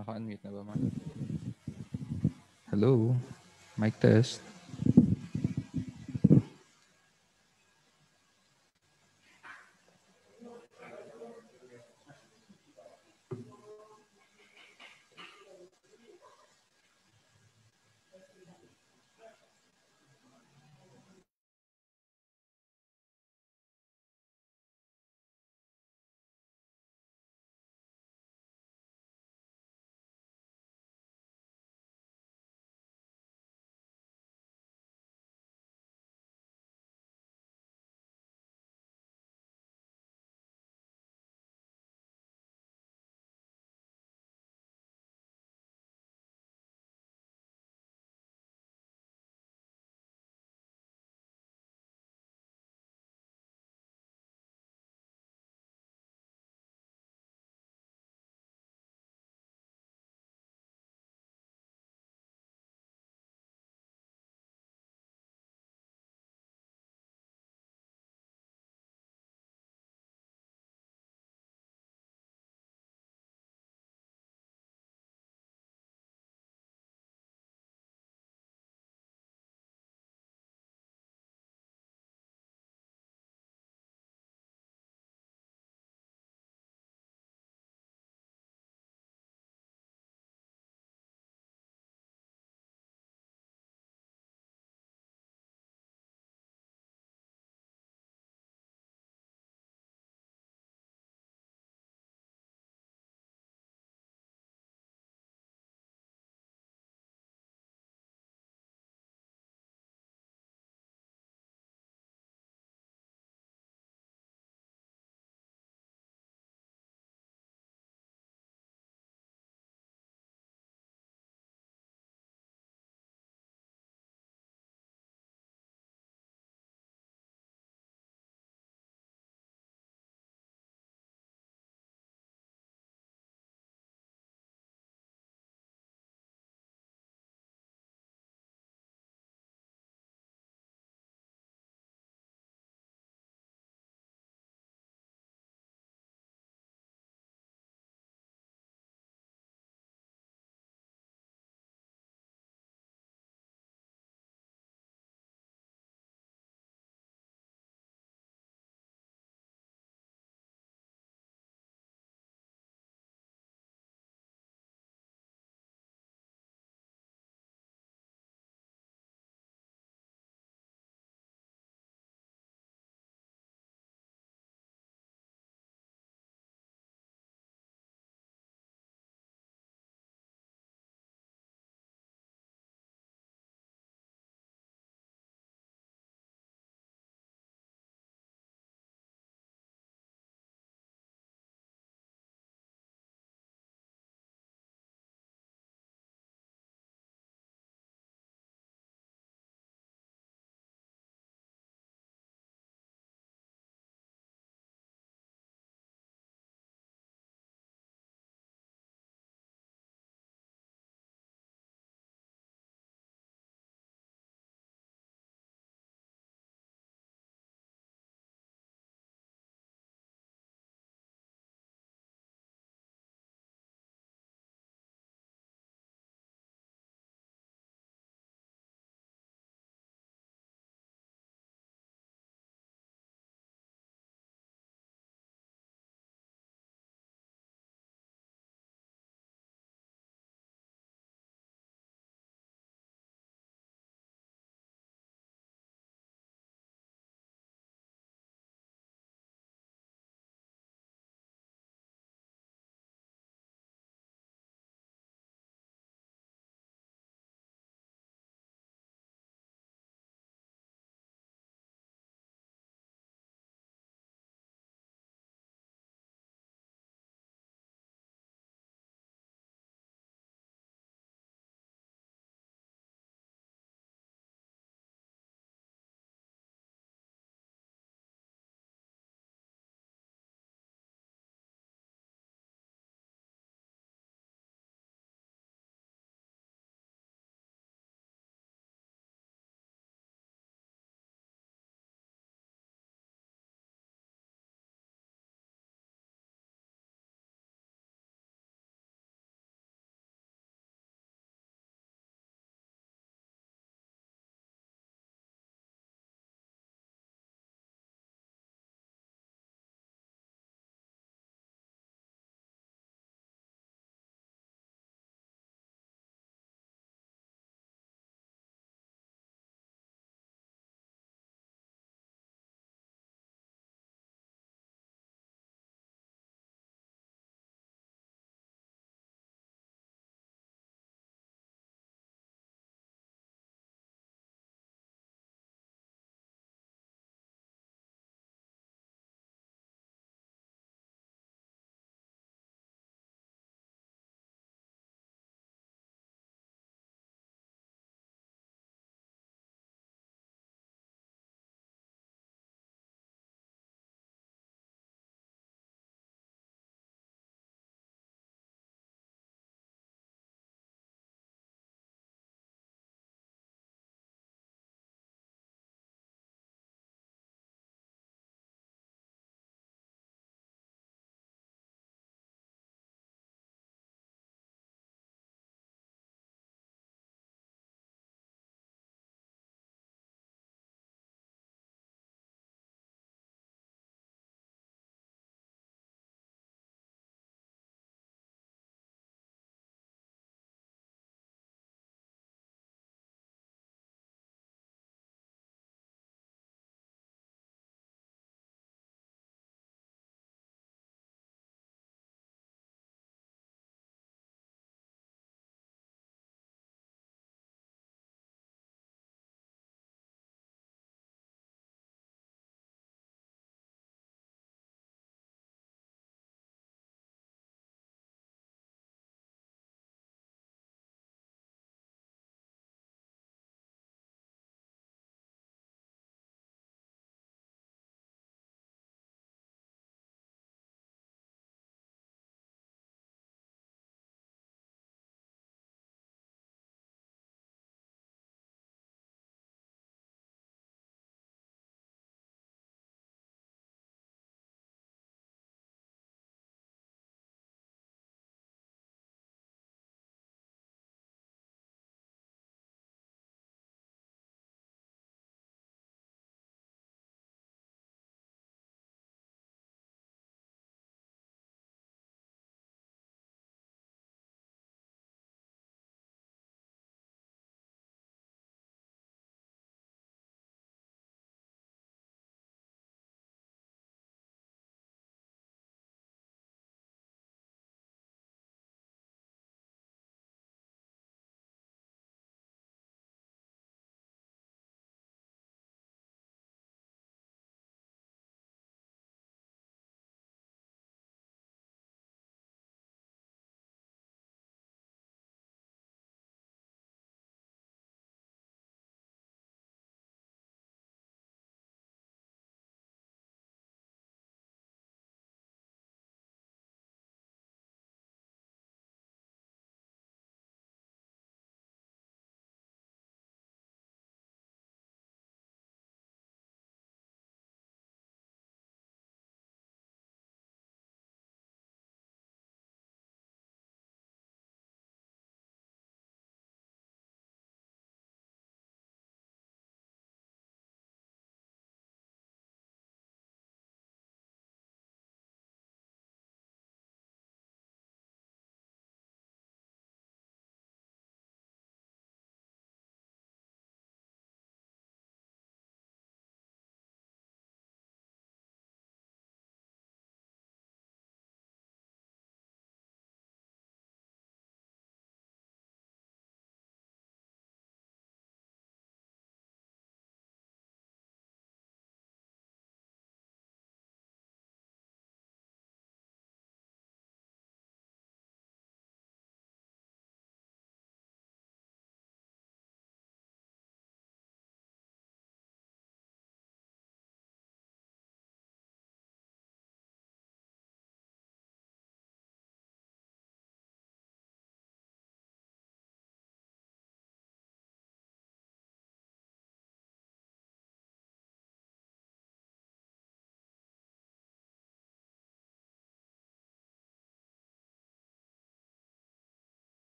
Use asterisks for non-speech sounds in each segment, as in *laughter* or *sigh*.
Naka-unmute na ba, Mark? Hello? Mic test.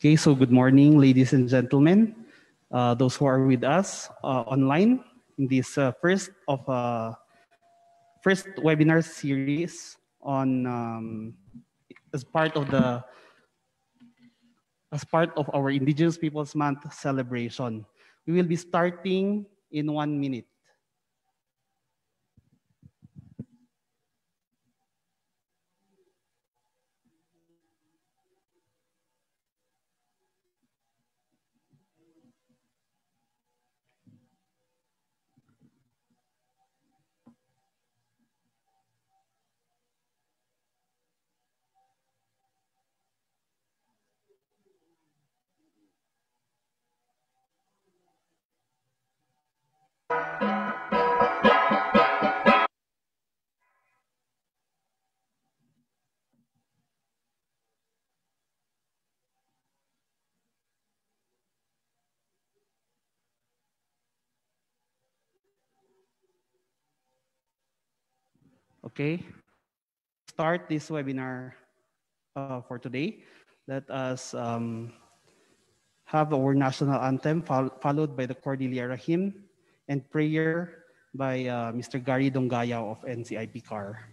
Okay, so good morning, ladies and gentlemen, uh, those who are with us uh, online in this uh, first of uh, first webinar series on um, as part of the as part of our Indigenous Peoples Month celebration. We will be starting in one minute. Okay, start this webinar uh, for today. Let us um, have our national anthem fol followed by the Cordillera hymn and prayer by uh, Mr. Gary Dongaya of NCIP CAR.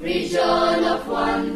region of one.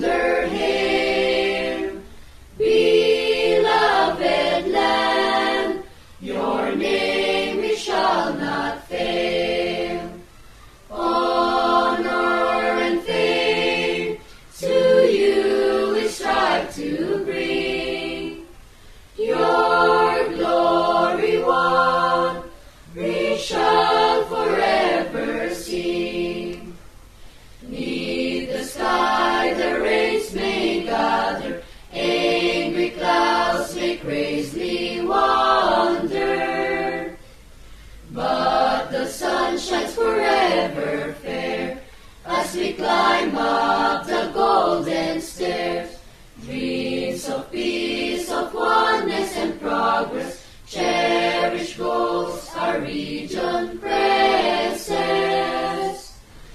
up the golden stairs. Dreams of peace, of oneness and progress, cherished goals, our region presses.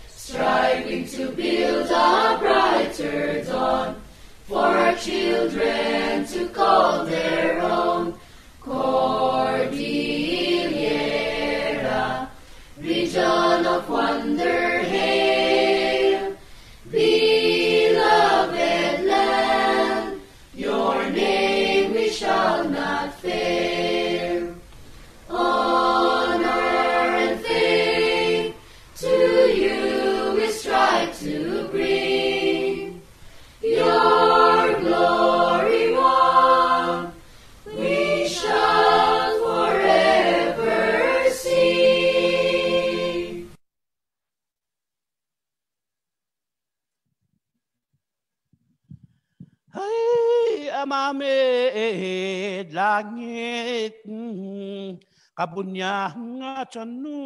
Striving to build a brighter dawn for our children to call their own. Cordillera, region of wonder. Langit, kabunya nga tanu,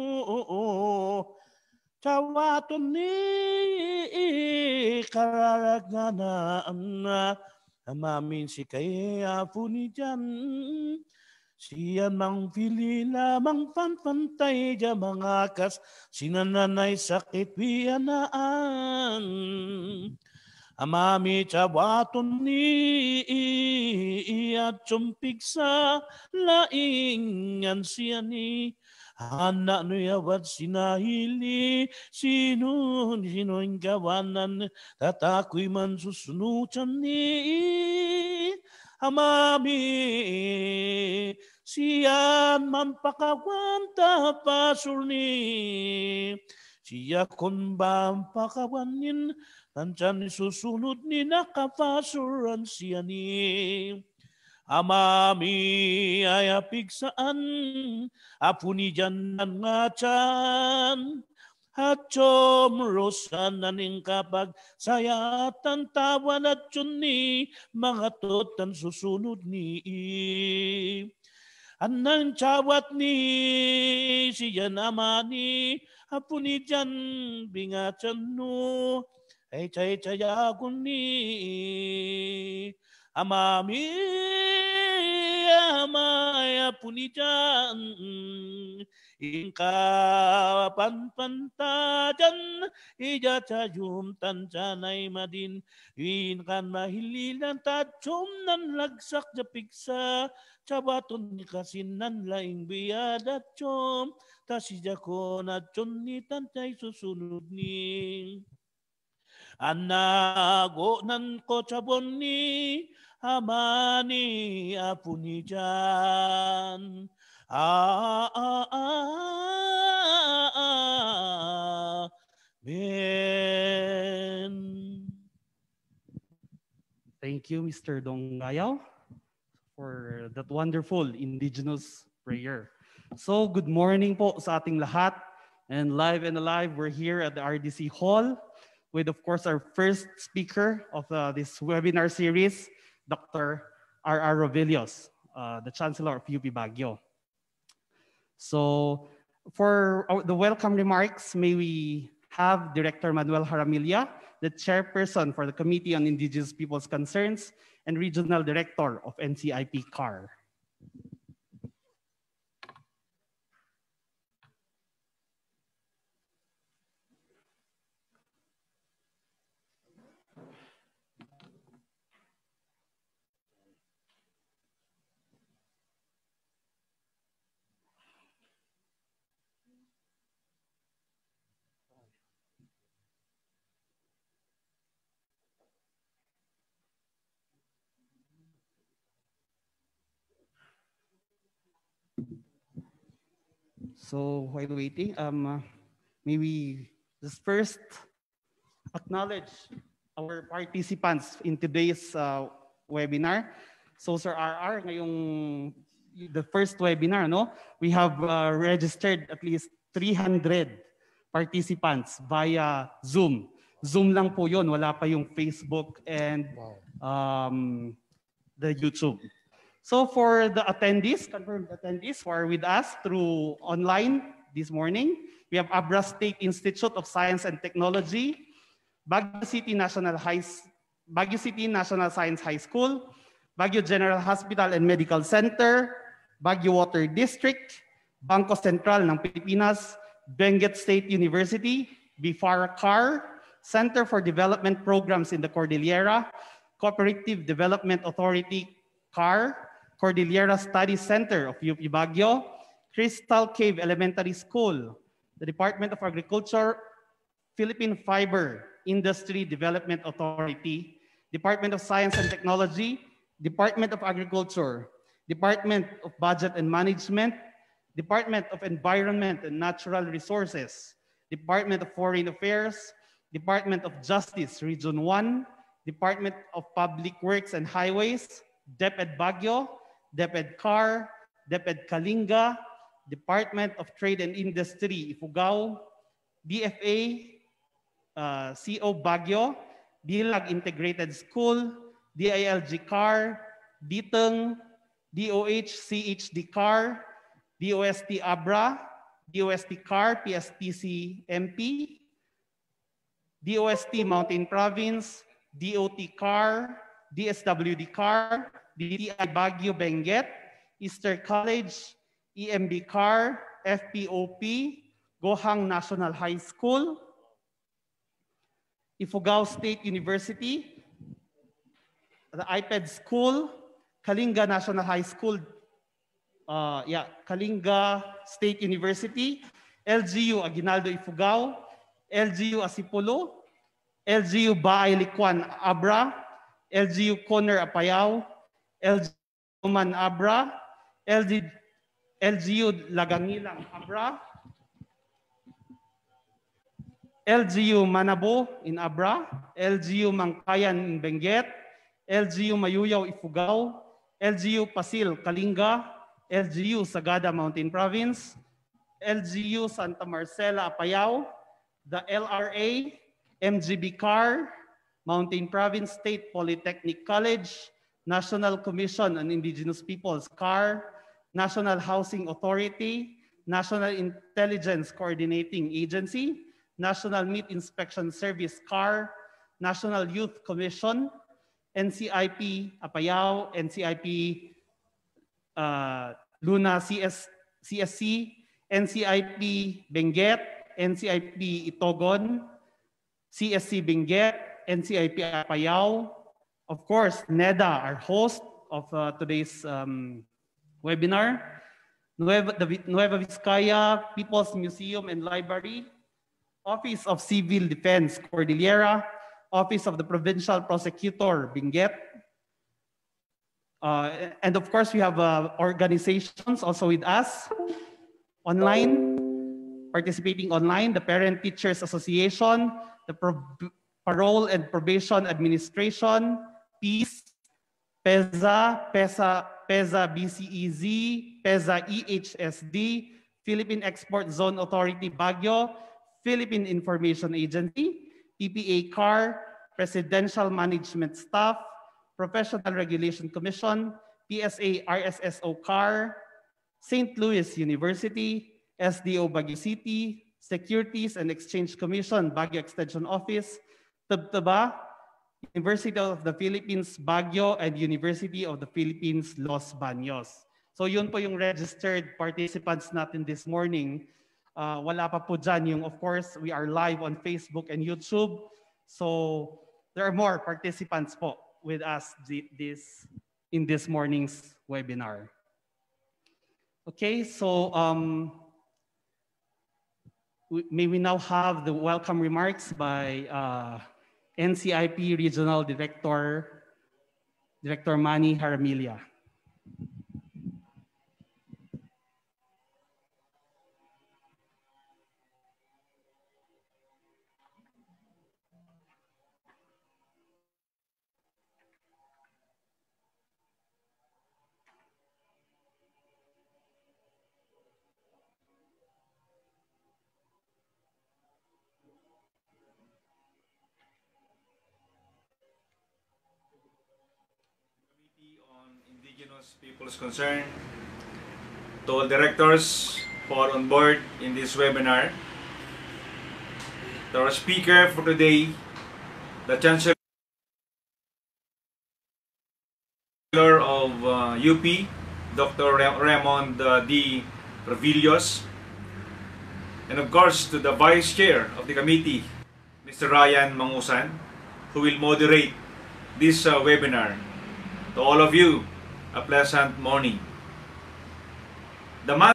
tawaton ni kararagnanan, amamin si kaya puni dyan, Siyan mang pili lamang panpantay ja mga kas sinananay sakit biyanaan. Amami cawaton ni iya cumpik sa laingan siya ni anak no yawat sinahili sino ang gawanan tatakoy man susunutan ni amami siyan mampakawanta pasul ni siya kon ba pakawanin Nandyan susunod ni nakapasuran siya ni Amami ay apigsaan, apo ni dyan nga tiyan. At chomrosan na ning kapag sayatan tawan at yun ni mga totan susunod ni Anang cawat ni siya naman ni apo ni dyan bingatan no Echaichayakunni amami amaya punijan inka pan pantajan ijata jum tan janai madin in kan mahililan tajum nan lagsak japiksa cabatun kasinan laing biadat jom tasijakon acun ni. Amen. Thank you, Mr. Dongayaw, for that wonderful indigenous prayer. So, good morning po sa ating lahat. And live and alive, we're here at the RDC Hall with, of course, our first speaker of uh, this webinar series, Dr. R.R. Rovillos, uh, the Chancellor of UP Baguio. So for the welcome remarks, may we have Director Manuel Jaramilla, the chairperson for the Committee on Indigenous Peoples' Concerns and Regional Director of NCIP CAR. So while waiting, um, uh, maybe just first acknowledge our participants in today's uh, webinar. So Sir RR, ngayong the first webinar, no, we have uh, registered at least 300 participants via Zoom. Zoom lang po yon, wala pa yung Facebook and um, the YouTube. So for the attendees, confirmed attendees who are with us through online this morning, we have Abra State Institute of Science and Technology, Baguio City National High, Baguio City National Science High School, Baguio General Hospital and Medical Center, Baguio Water District, Banco Central ng Pilipinas, Benguet State University, BIFAR CAR, Center for Development Programs in the Cordillera, Cooperative Development Authority, CAR, Cordillera Study Center of UP Baguio, Crystal Cave Elementary School, the Department of Agriculture, Philippine Fiber Industry Development Authority, Department of Science and Technology, Department of Agriculture, Department of Budget and Management, Department of Environment and Natural Resources, Department of Foreign Affairs, Department of Justice, Region 1, Department of Public Works and Highways, DepEd Baguio, DepEd CAR, DepEd Kalinga, Department of Trade and Industry, Ifugao, DFA, uh, CO Baguio, Dilag Integrated School, DILG CAR, DITENG, DOH CHD CAR, DOST ABRA, DOST CAR, PSTC MP, DOST Mountain Province, DOT CAR, DSWD CAR, DTI Baguio Benguet, Easter College, EMB CAR, FPOP, Gohang National High School, Ifugao State University, the IPED School, Kalinga National High School, uh, yeah, Kalinga State University, LGU Aguinaldo Ifugao, LGU Asipolo, LGU Baay Likwan Abra, LGU Conner Apayao, LGU Man Abra, LG, LGU Lagangilang Abra, LGU Manabo in Abra, LGU Mangkayan in Benguet, LGU Mayuyaw Ifugao, LGU Pasil Kalinga, LGU Sagada Mountain Province, LGU Santa Marcela Apayao, the LRA, MGB CAR, Mountain Province State Polytechnic College, National Commission on Indigenous Peoples CAR, National Housing Authority, National Intelligence Coordinating Agency, National Meat Inspection Service CAR, National Youth Commission, NCIP Apayao, NCIP uh, Luna CS, CSC, NCIP Benguet, NCIP Itogon, CSC Benguet, NCIP Apayao, of course, NEDA, our host of uh, today's um, webinar, Nueva, the Nueva Vizcaya People's Museum and Library, Office of Civil Defense Cordillera, Office of the Provincial Prosecutor Benguet, uh, and of course, we have uh, organizations also with us online, participating online, the Parent Teachers Association, the Pro Parole and Probation Administration, PEZA, PESA, PEZA BCEZ, PESA EHSD, Philippine Export Zone Authority Baguio, Philippine Information Agency, PPA CAR, Presidential Management Staff, Professional Regulation Commission, PSA RSSO CAR, St. Louis University, SDO Baguio City, Securities and Exchange Commission, Baguio Extension Office, Tabtaba, University of the Philippines, Baguio, and University of the Philippines, Los Baños. So yun po yung registered participants natin this morning. Uh, wala pa po dyan yung, of course, we are live on Facebook and YouTube. So there are more participants po with us this, in this morning's webinar. Okay, so um, may we now have the welcome remarks by uh, NCIP Regional Director, Director Manny Jaramilla. People's Concern, to all directors for on board in this webinar, to our speaker for today, the Chancellor of uh, UP, Dr. Raymond uh, D. Rovillos, and of course to the Vice Chair of the committee, Mr. Ryan Mangusan, who will moderate this uh, webinar. To all of you, a pleasant morning. The month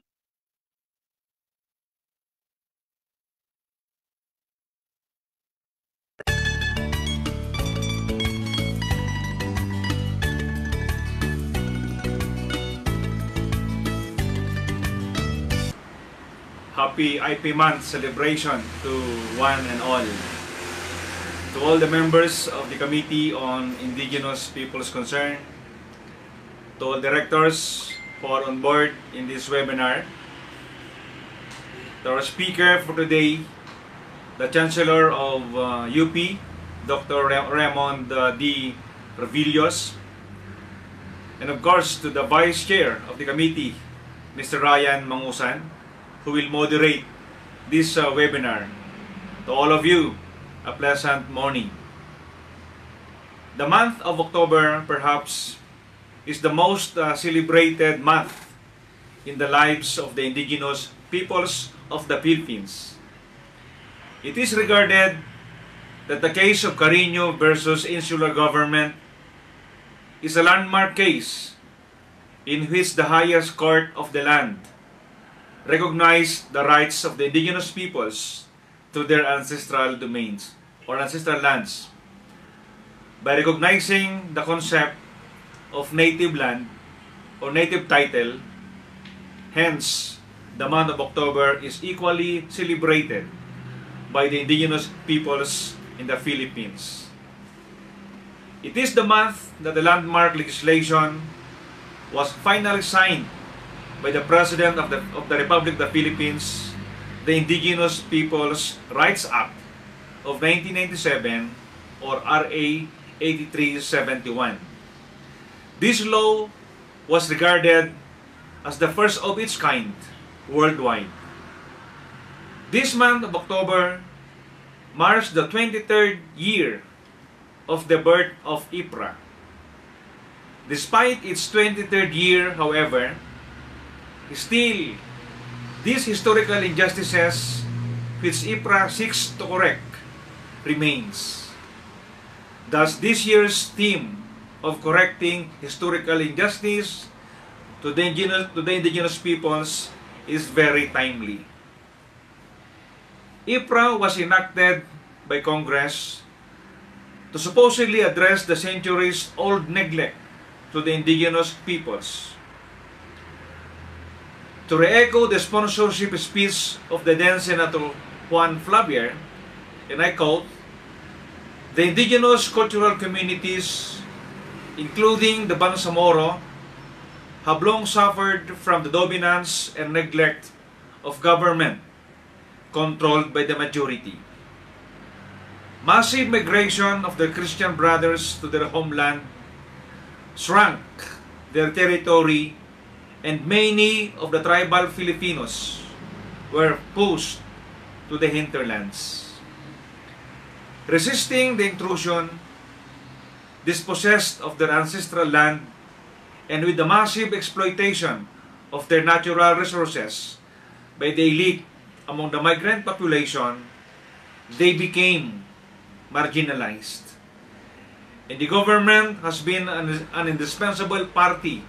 Happy IP Month celebration to one and all. To all the members of the Committee on Indigenous Peoples Concern, to all directors for on board in this webinar, to our speaker for today, the Chancellor of uh, UP, Dr. Raymond uh, D. Rovillos, and of course to the Vice Chair of the committee, Mr. Ryan Mangusan, who will moderate this uh, webinar. To all of you, a pleasant morning. The month of October perhaps is the most uh, celebrated month in the lives of the indigenous peoples of the Philippines. It is regarded that the case of Carino versus insular government is a landmark case in which the highest court of the land recognized the rights of the indigenous peoples to their ancestral domains or ancestral lands by recognizing the concept of native land or native title. Hence, the month of October is equally celebrated by the indigenous peoples in the Philippines. It is the month that the landmark legislation was finally signed by the President of the, of the Republic of the Philippines, the Indigenous Peoples' Rights Act of 1997 or RA 8371. This law was regarded as the first of its kind worldwide. This month of October marks the 23rd year of the birth of IPRA. Despite its 23rd year, however, still these historical injustices which IPRA seeks to correct remains. Thus, this year's theme of correcting historical injustice to the indigenous, to the indigenous peoples is very timely. IPRA was enacted by Congress to supposedly address the centuries-old neglect to the indigenous peoples. To re-echo the sponsorship speech of the then Senator Juan Flavier, and I quote, the indigenous cultural communities, including the Bangsamoro, have long suffered from the dominance and neglect of government controlled by the majority. Massive migration of their Christian brothers to their homeland shrunk their territory and many of the tribal Filipinos were pushed to the hinterlands. Resisting the intrusion, dispossessed of their ancestral land, and with the massive exploitation of their natural resources by the elite among the migrant population, they became marginalized. And the government has been an, an indispensable party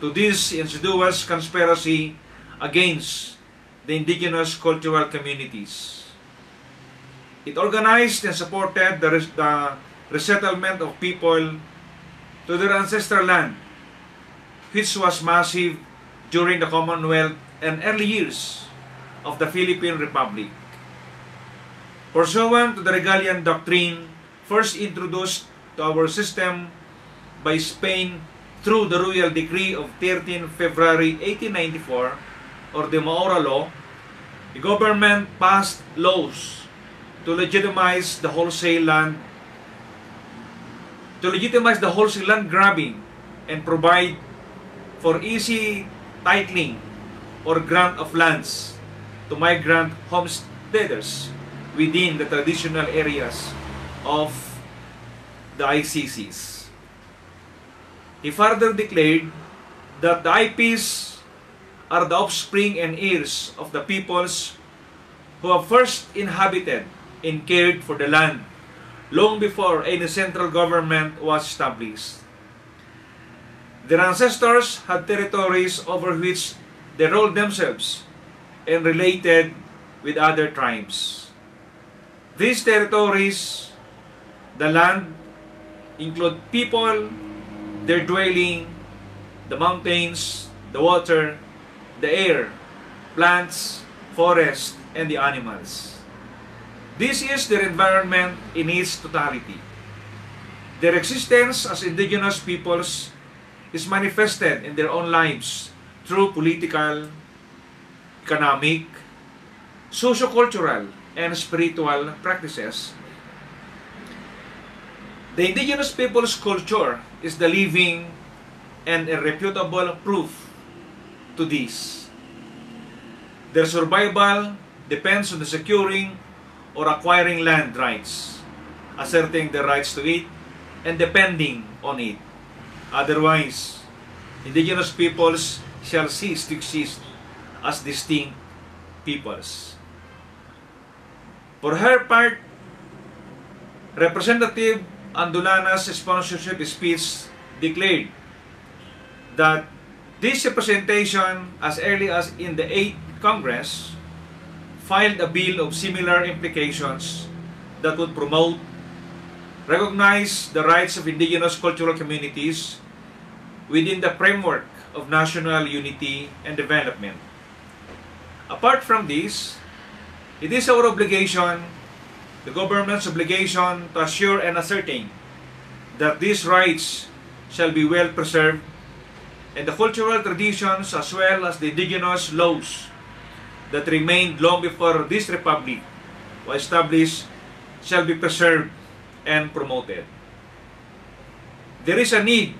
to this insidious conspiracy against the indigenous cultural communities. It organized and supported the, the resettlement of people to their ancestral land, which was massive during the Commonwealth and early years of the Philippine Republic. Pursuant to the Regalian Doctrine, first introduced to our system by Spain through the Royal Decree of 13 February 1894, or the Maora Law, the government passed laws to legitimize the wholesale land to legitimize the wholesale land grabbing and provide for easy titling or grant of lands to migrant homesteaders within the traditional areas of the ICCs. He further declared that the IPs are the offspring and heirs of the peoples who have first inhabited and cared for the land long before any central government was established. Their ancestors had territories over which they ruled themselves and related with other tribes. These territories, the land, include people, their dwelling, the mountains, the water, the air, plants, forest, and the animals. This is their environment in its totality. Their existence as indigenous peoples is manifested in their own lives through political, economic, socio-cultural, and spiritual practices. The indigenous people's culture is the living and irrefutable proof to this. Their survival depends on the securing or acquiring land rights, asserting the rights to it, and depending on it. Otherwise, indigenous peoples shall cease to exist as distinct peoples. For her part, Representative Andulana's sponsorship speech declared that this representation, as early as in the 8th Congress, filed a bill of similar implications that would promote, recognize the rights of indigenous cultural communities within the framework of national unity and development. Apart from this, it is our obligation, the government's obligation to assure and ascertain that these rights shall be well preserved and the cultural traditions as well as the indigenous laws that remained long before this republic was established shall be preserved and promoted. There is a need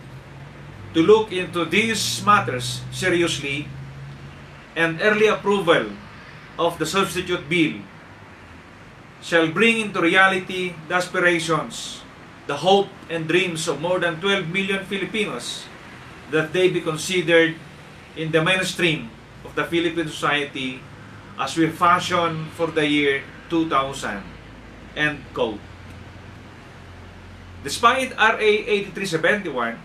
to look into these matters seriously and early approval of the substitute bill shall bring into reality the aspirations, the hope and dreams of more than 12 million Filipinos that they be considered in the mainstream of the Philippine society as we fashion for the year 2000. End quote. Despite RA 8371,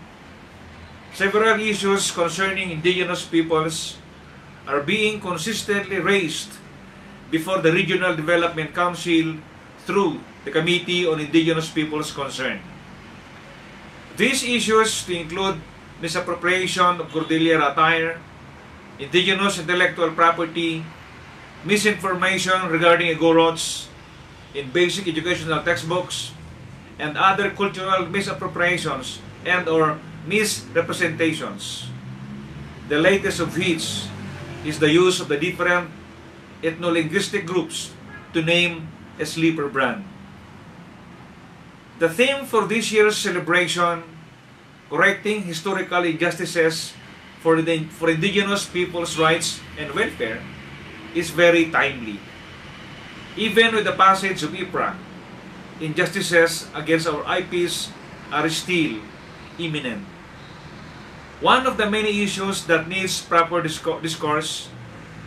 several issues concerning indigenous peoples are being consistently raised before the Regional Development Council through the Committee on Indigenous Peoples Concerned. These issues to include misappropriation of Cordillera attire, indigenous intellectual property, misinformation regarding Igorots in basic educational textbooks, and other cultural misappropriations and or misrepresentations. The latest of which is the use of the different ethno-linguistic groups to name a sleeper brand. The theme for this year's celebration, correcting historical injustices for, the, for indigenous people's rights and welfare, is very timely. Even with the passage of IPRA, injustices against our IPs are still imminent. One of the many issues that needs proper discourse,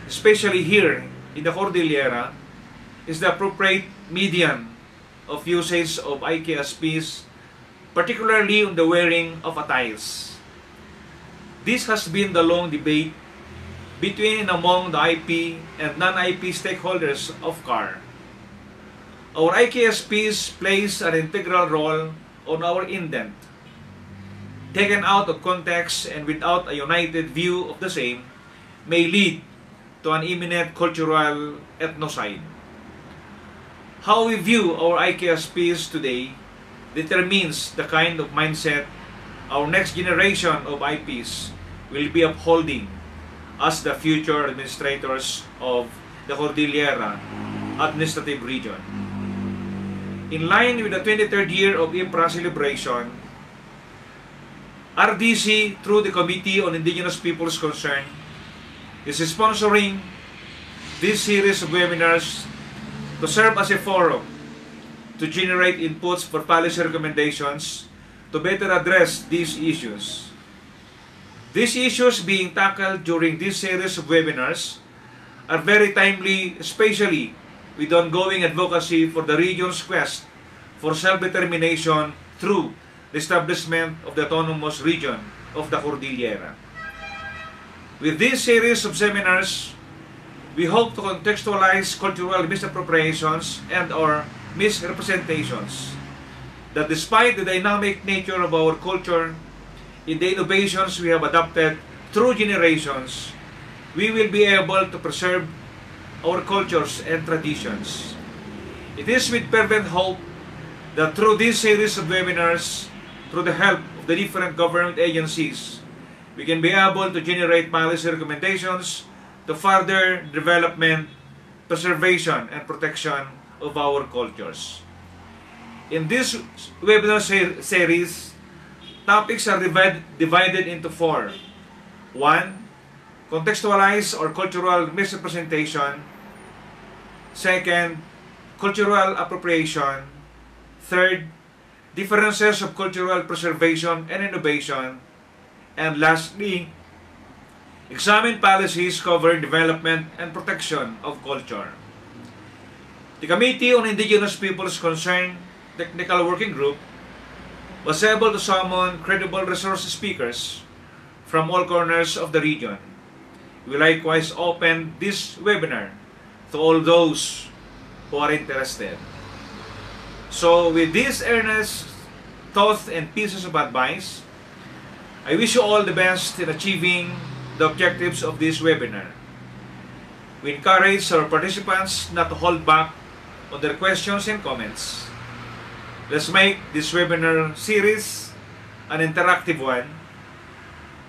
especially here in the Cordillera, is the appropriate median of usage of IKSPs, particularly on the wearing of attires. This has been the long debate between and among the IP and non-IP stakeholders of CAR. Our IKSPs plays an integral role on our indent. Taken out of context and without a united view of the same, may lead to an imminent cultural ethnocide. How we view our IKSPs today determines the kind of mindset our next generation of IPs will be upholding as the future administrators of the Cordillera Administrative Region. In line with the 23rd year of IPRA celebration, RDC, through the Committee on Indigenous Peoples Concerned, is sponsoring this series of webinars to serve as a forum to generate inputs for policy recommendations to better address these issues. These issues being tackled during this series of webinars are very timely, especially with ongoing advocacy for the region's quest for self-determination through the establishment of the autonomous region of the Cordillera. With this series of seminars, we hope to contextualize cultural misappropriations and or misrepresentations that despite the dynamic nature of our culture, in the innovations we have adopted through generations, we will be able to preserve our cultures and traditions. It is with fervent hope that through this series of webinars, through the help of the different government agencies, we can be able to generate policy recommendations to further development, preservation, and protection of our cultures. In this webinar series, topics are divide- divided into four. One, contextualize or cultural misrepresentation. Second, cultural appropriation. Third, differences of cultural preservation and innovation. And lastly, examine policies covering development and protection of culture. The Committee on Indigenous Peoples Concerned Technical Working Group was able to summon credible resource speakers from all corners of the region. We likewise open this webinar to all those who are interested. So with these earnest thoughts and pieces of advice, I wish you all the best in achieving the objectives of this webinar. We encourage our participants not to hold back on their questions and comments. Let's make this webinar series an interactive one.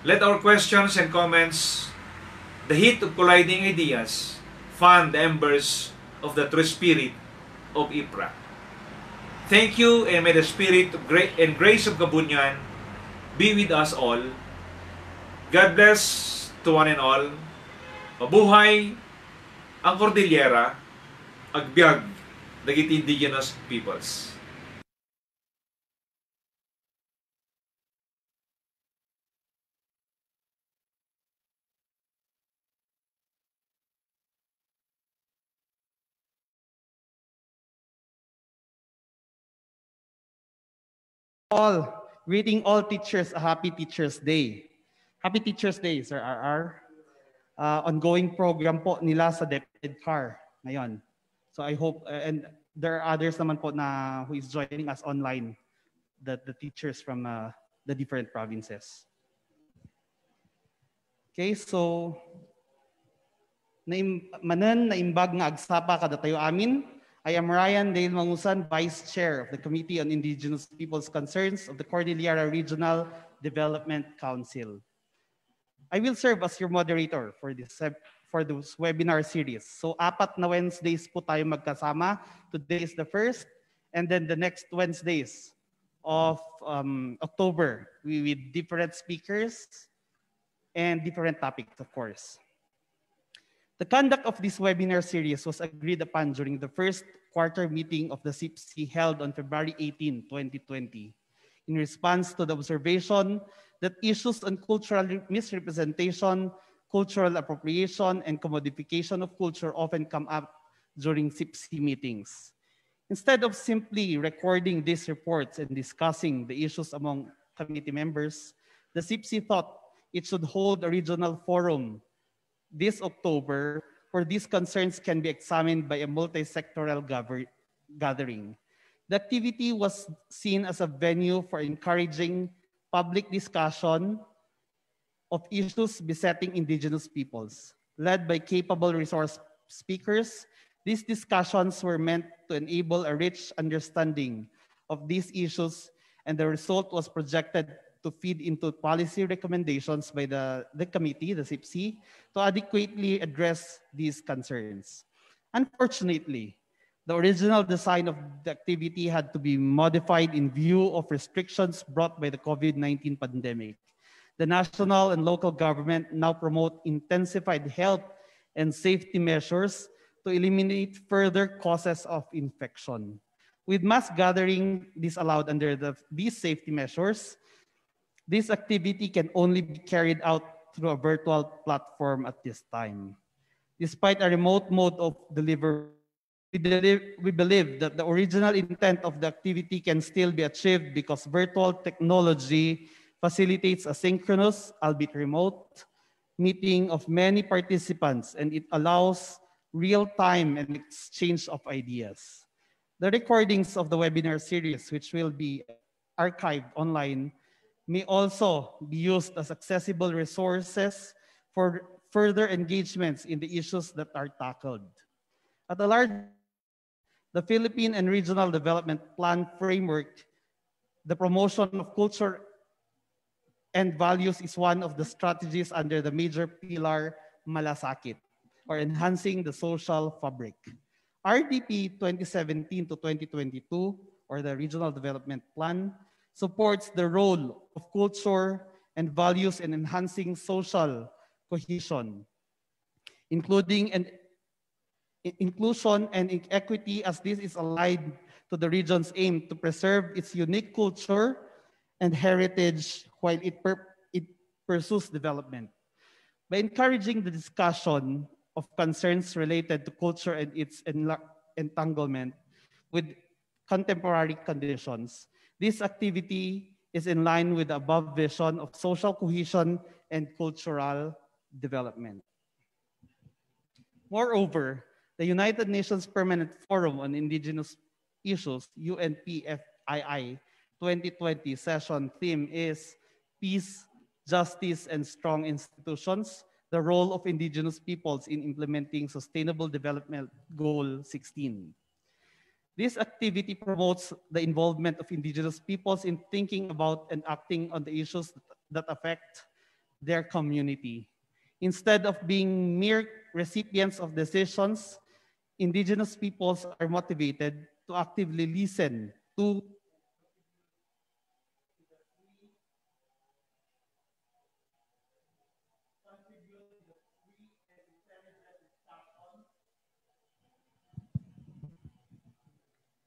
Let our questions and comments, the heat of colliding ideas, fan the embers of the true spirit of IPRA. Thank you and may the spirit of gra- and grace of Kabunyan be with us all. God bless to one and all. Mabuhay ang Cordillera, agbyag dagiti indigenous peoples. All, greeting all teachers a happy Teachers Day. Happy Teachers Day, Sir RR. Uh, ongoing program po nila sa DepEd CAR ngayon. So I hope, uh, and there are others naman po na who is joining us online, the, the teachers from uh, the different provinces. Okay, so naim, manan na imbag nga agsapa kada tayo amin, I am Ryan Dale Mangusan, Vice Chair of the Committee on Indigenous Peoples' Concerns of the Cordillera Regional Development Council. I will serve as your moderator for this for this webinar series. So apat na Wednesdays po tayo magkasama. Today is the first, and then the next Wednesdays of um, October, we with different speakers and different topics, of course. The conduct of this webinar series was agreed upon during the first quarter meeting of the CIPC held on February 18, 2020, in response to the observation that issues on cultural misrepresentation, cultural appropriation, and commodification of culture often come up during CIPC meetings. Instead of simply recording these reports and discussing the issues among committee members, the CIPC thought it should hold a regional forum this October where these concerns can be examined by a multi-sectoral gathering. The activity was seen as a venue for encouraging public discussion of issues besetting indigenous peoples. Led by capable resource speakers, these discussions were meant to enable a rich understanding of these issues and the result was projected to feed into policy recommendations by the, the committee, the CIPC, to adequately address these concerns. Unfortunately, the original design of the activity had to be modified in view of restrictions brought by the COVID-19 pandemic. The national and local government now promote intensified health and safety measures to eliminate further causes of infection. With mass gathering disallowed under the, these safety measures, this activity can only be carried out through a virtual platform at this time. Despite a remote mode of delivery, we believe that the original intent of the activity can still be achieved because virtual technology facilitates asynchronous, albeit remote, meeting of many participants and it allows real-time and exchange of ideas. The recordings of the webinar series, which will be archived online, may also be used as accessible resources for further engagements in the issues that are tackled. At a large, the Philippine and Regional Development Plan framework, the promotion of culture and values is one of the strategies under the major pillar Malasakit, or enhancing the social fabric. RDP 2017 to 2022, or the Regional Development Plan, supports the role of culture and values in enhancing social cohesion, including inclusion and equity as this is aligned to the region's aim to preserve its unique culture and heritage while it, per it pursues development. By encouraging the discussion of concerns related to culture and its entanglement with contemporary conditions, this activity is in line with the above vision of social cohesion and cultural development. Moreover, the United Nations Permanent Forum on Indigenous Issues, UNPFII 2020 session theme is Peace, Justice, and Strong Institutions, the role of indigenous peoples in implementing Sustainable Development Goal 16. This activity promotes the involvement of indigenous peoples in thinking about and acting on the issues that affect their community. Instead of being mere recipients of decisions, indigenous peoples are motivated to actively listen to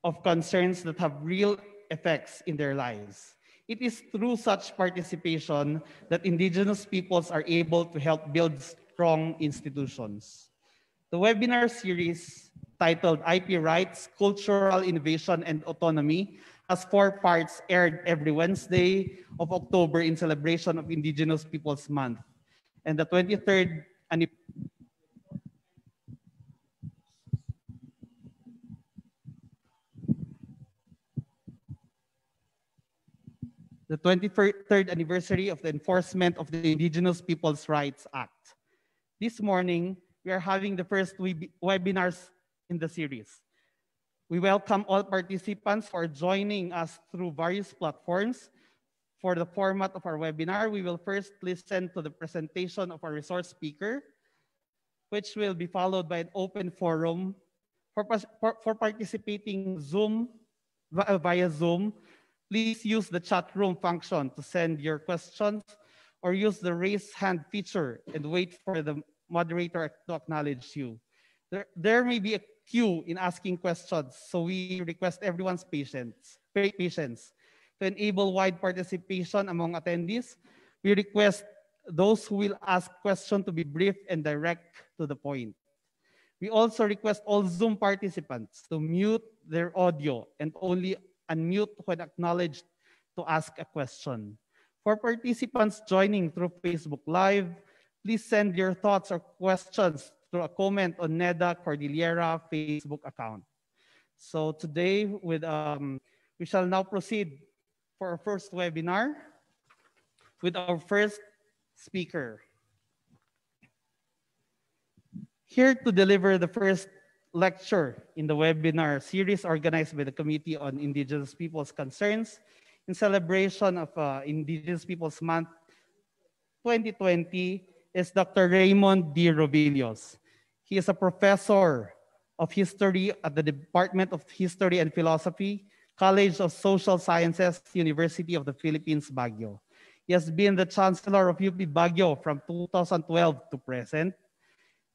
of concerns that have real effects in their lives. It is through such participation that indigenous peoples are able to help build strong institutions. The webinar series titled IP Rights, Cultural Innovation and Autonomy has four parts aired every Wednesday of October in celebration of Indigenous Peoples Month. And the 23rd the 23rd anniversary of the enforcement of the Indigenous Peoples' Rights Act. This morning, we are having the first web webinars in the series. We welcome all participants for joining us through various platforms. For the format of our webinar, we will first listen to the presentation of our resource speaker, which will be followed by an open forum for, for, for participating Zoom via Zoom Please use the chat room function to send your questions or use the raise hand feature and wait for the moderator to acknowledge you. There, there may be a queue in asking questions, so we request everyone's patience, patience. To enable wide participation among attendees, we request those who will ask questions to be brief and direct to the point. We also request all Zoom participants to mute their audio and only unmute when acknowledged to ask a question. For participants joining through Facebook Live, please send your thoughts or questions through a comment on NEDA Cordillera Facebook account. So today, with um, we shall now proceed for our first webinar with our first speaker. Here to deliver the first lecture in the webinar series organized by the Committee on Indigenous Peoples Concerns in celebration of uh, Indigenous Peoples Month 2020 is Dr. Raymond D. Rovillos. He is a professor of history at the Department of History and Philosophy, College of Social Sciences, University of the Philippines, Baguio. He has been the Chancellor of UP Baguio from 2012 to present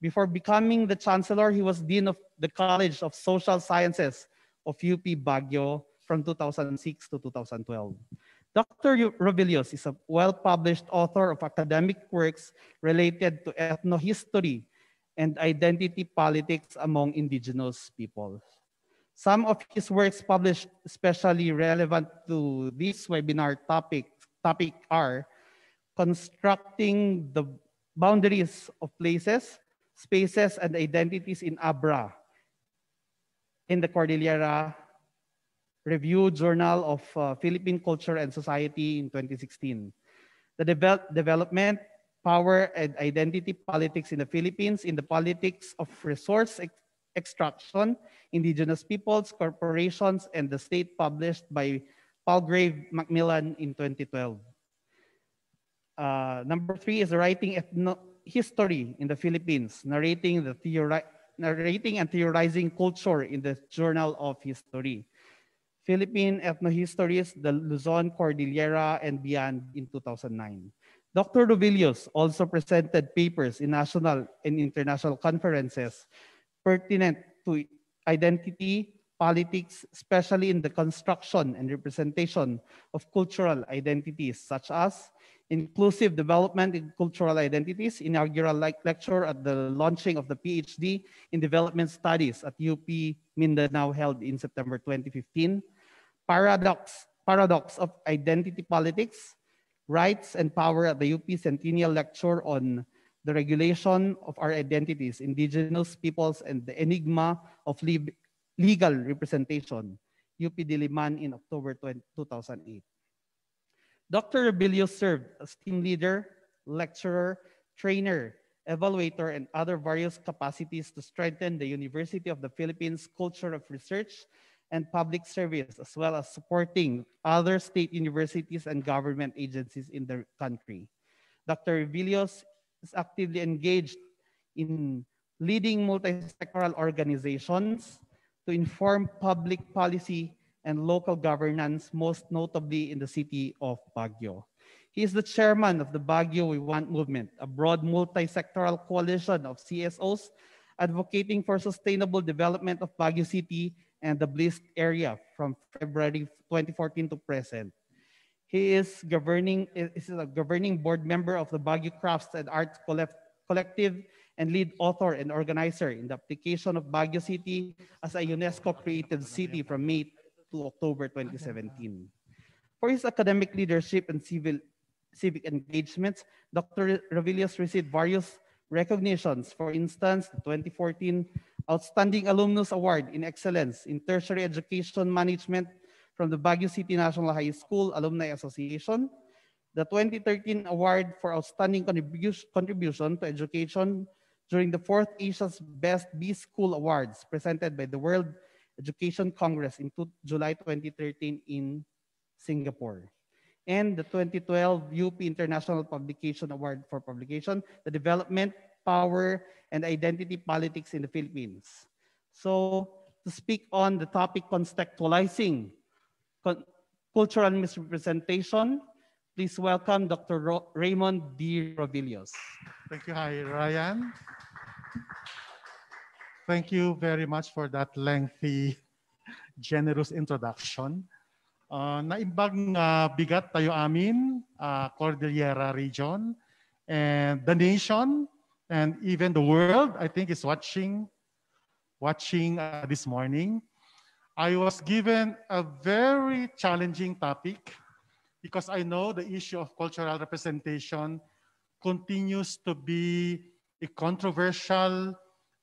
before becoming the chancellor, he was dean of the College of Social Sciences of UP Baguio from 2006 to 2012. Dr. Rovillos is a well-published author of academic works related to ethnohistory and identity politics among indigenous peoples. Some of his works published especially relevant to this webinar topic, topic are Constructing the Boundaries of Places, spaces and identities in Abra in the Cordillera Review Journal of uh, Philippine Culture and Society in 2016. The devel development, power, and identity politics in the Philippines in the politics of resource ex extraction, indigenous peoples, corporations, and the state published by Palgrave Macmillan in 2012. Uh, number three is writing ethno history in the Philippines, narrating the theori narrating and theorizing culture in the Journal of History. Philippine Ethnohistories, the Luzon Cordillera and Beyond in 2009. Dr. Rovillos also presented papers in national and international conferences pertinent to identity, politics, especially in the construction and representation of cultural identities, such as Inclusive Development in Cultural Identities, inaugural lecture at the launching of the PhD in Development Studies at UP Mindanao held in September 2015. Paradox, Paradox of Identity Politics, Rights and Power at the UP Centennial Lecture on the Regulation of Our Identities, Indigenous Peoples, and the Enigma of Legal Representation, UP Diliman in October 20, 2008. Dr. Rovillos served as team leader, lecturer, trainer, evaluator, and other various capacities to strengthen the University of the Philippines culture of research and public service, as well as supporting other state universities and government agencies in the country. Dr. Rovillos is actively engaged in leading multi-sectoral organizations to inform public policy and local governance, most notably in the city of Baguio. He is the chairman of the Baguio We Want movement, a broad multi-sectoral coalition of CSOs advocating for sustainable development of Baguio City and the BLISTT area from February 2014 to present. He is governing is a governing board member of the Baguio Crafts and Arts Collective and lead author and organizer in the application of Baguio City as a UNESCO Creative City from May to October ah, 2017. For his academic leadership and civil civic engagements, Dr. Rovillos received various recognitions. For instance, the 2014 Outstanding Alumnus Award in Excellence in Tertiary Education Management from the Baguio City National High School Alumni Association, the 2013 Award for Outstanding Contribution to Education during the fourth Asia's Best B School Awards presented by the World Education Congress in July 2013 in Singapore. And the 2012 UP International Publication Award for Publication, the Development, Power, and Identity Politics in the Philippines. So to speak on the topic contextualizing cultural misrepresentation, please welcome Dr. Ro Raymond D. Rovillos. Thank you. Hi, Ryan. Thank you very much for that lengthy, *laughs* generous introduction. Uh, naimbag nga bigat tayo amin, uh, Cordillera region, and the nation, and even the world, I think is watching, watching uh, this morning. I was given a very challenging topic because I know the issue of cultural representation continues to be a controversial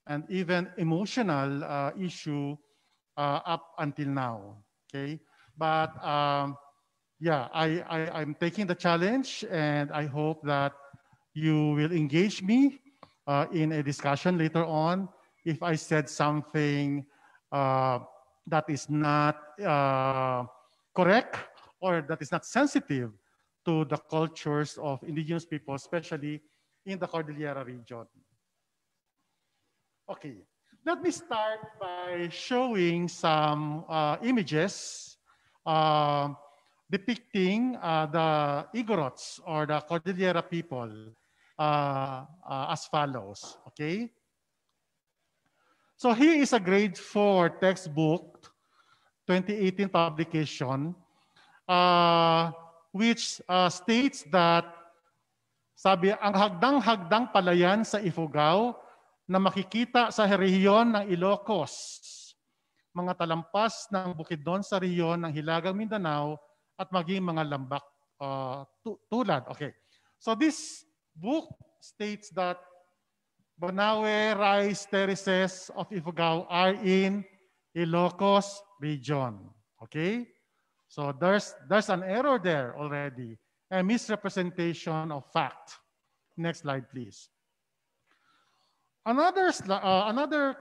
and even emotional uh, issue uh, up until now. Okay, but um, yeah, I, I I'm taking the challenge, and I hope that you will engage me uh, in a discussion later on if I said something uh, that is not uh, correct or that is not sensitive to the cultures of indigenous people, especially in the Cordillera region. Okay, let me start by showing some uh, images uh, depicting uh, the Igorots or the Cordillera people uh, uh, as follows, okay? So here is a grade 4 textbook, 2018 publication, uh, which states that sabi, ang hagdang-hagdang palayan sa Ifugao na makikita sa rehiyon ng Ilocos, mga talampas ng Bukidnon sa rehiyon ng Hilagang Mindanao at maging mga lambak uh, tulad. Okay. So this book states that Banawe rice terraces of Ifugao are in Ilocos region. Okay? So there's there's an error there already. A misrepresentation of fact. Next slide, please. Another, uh, another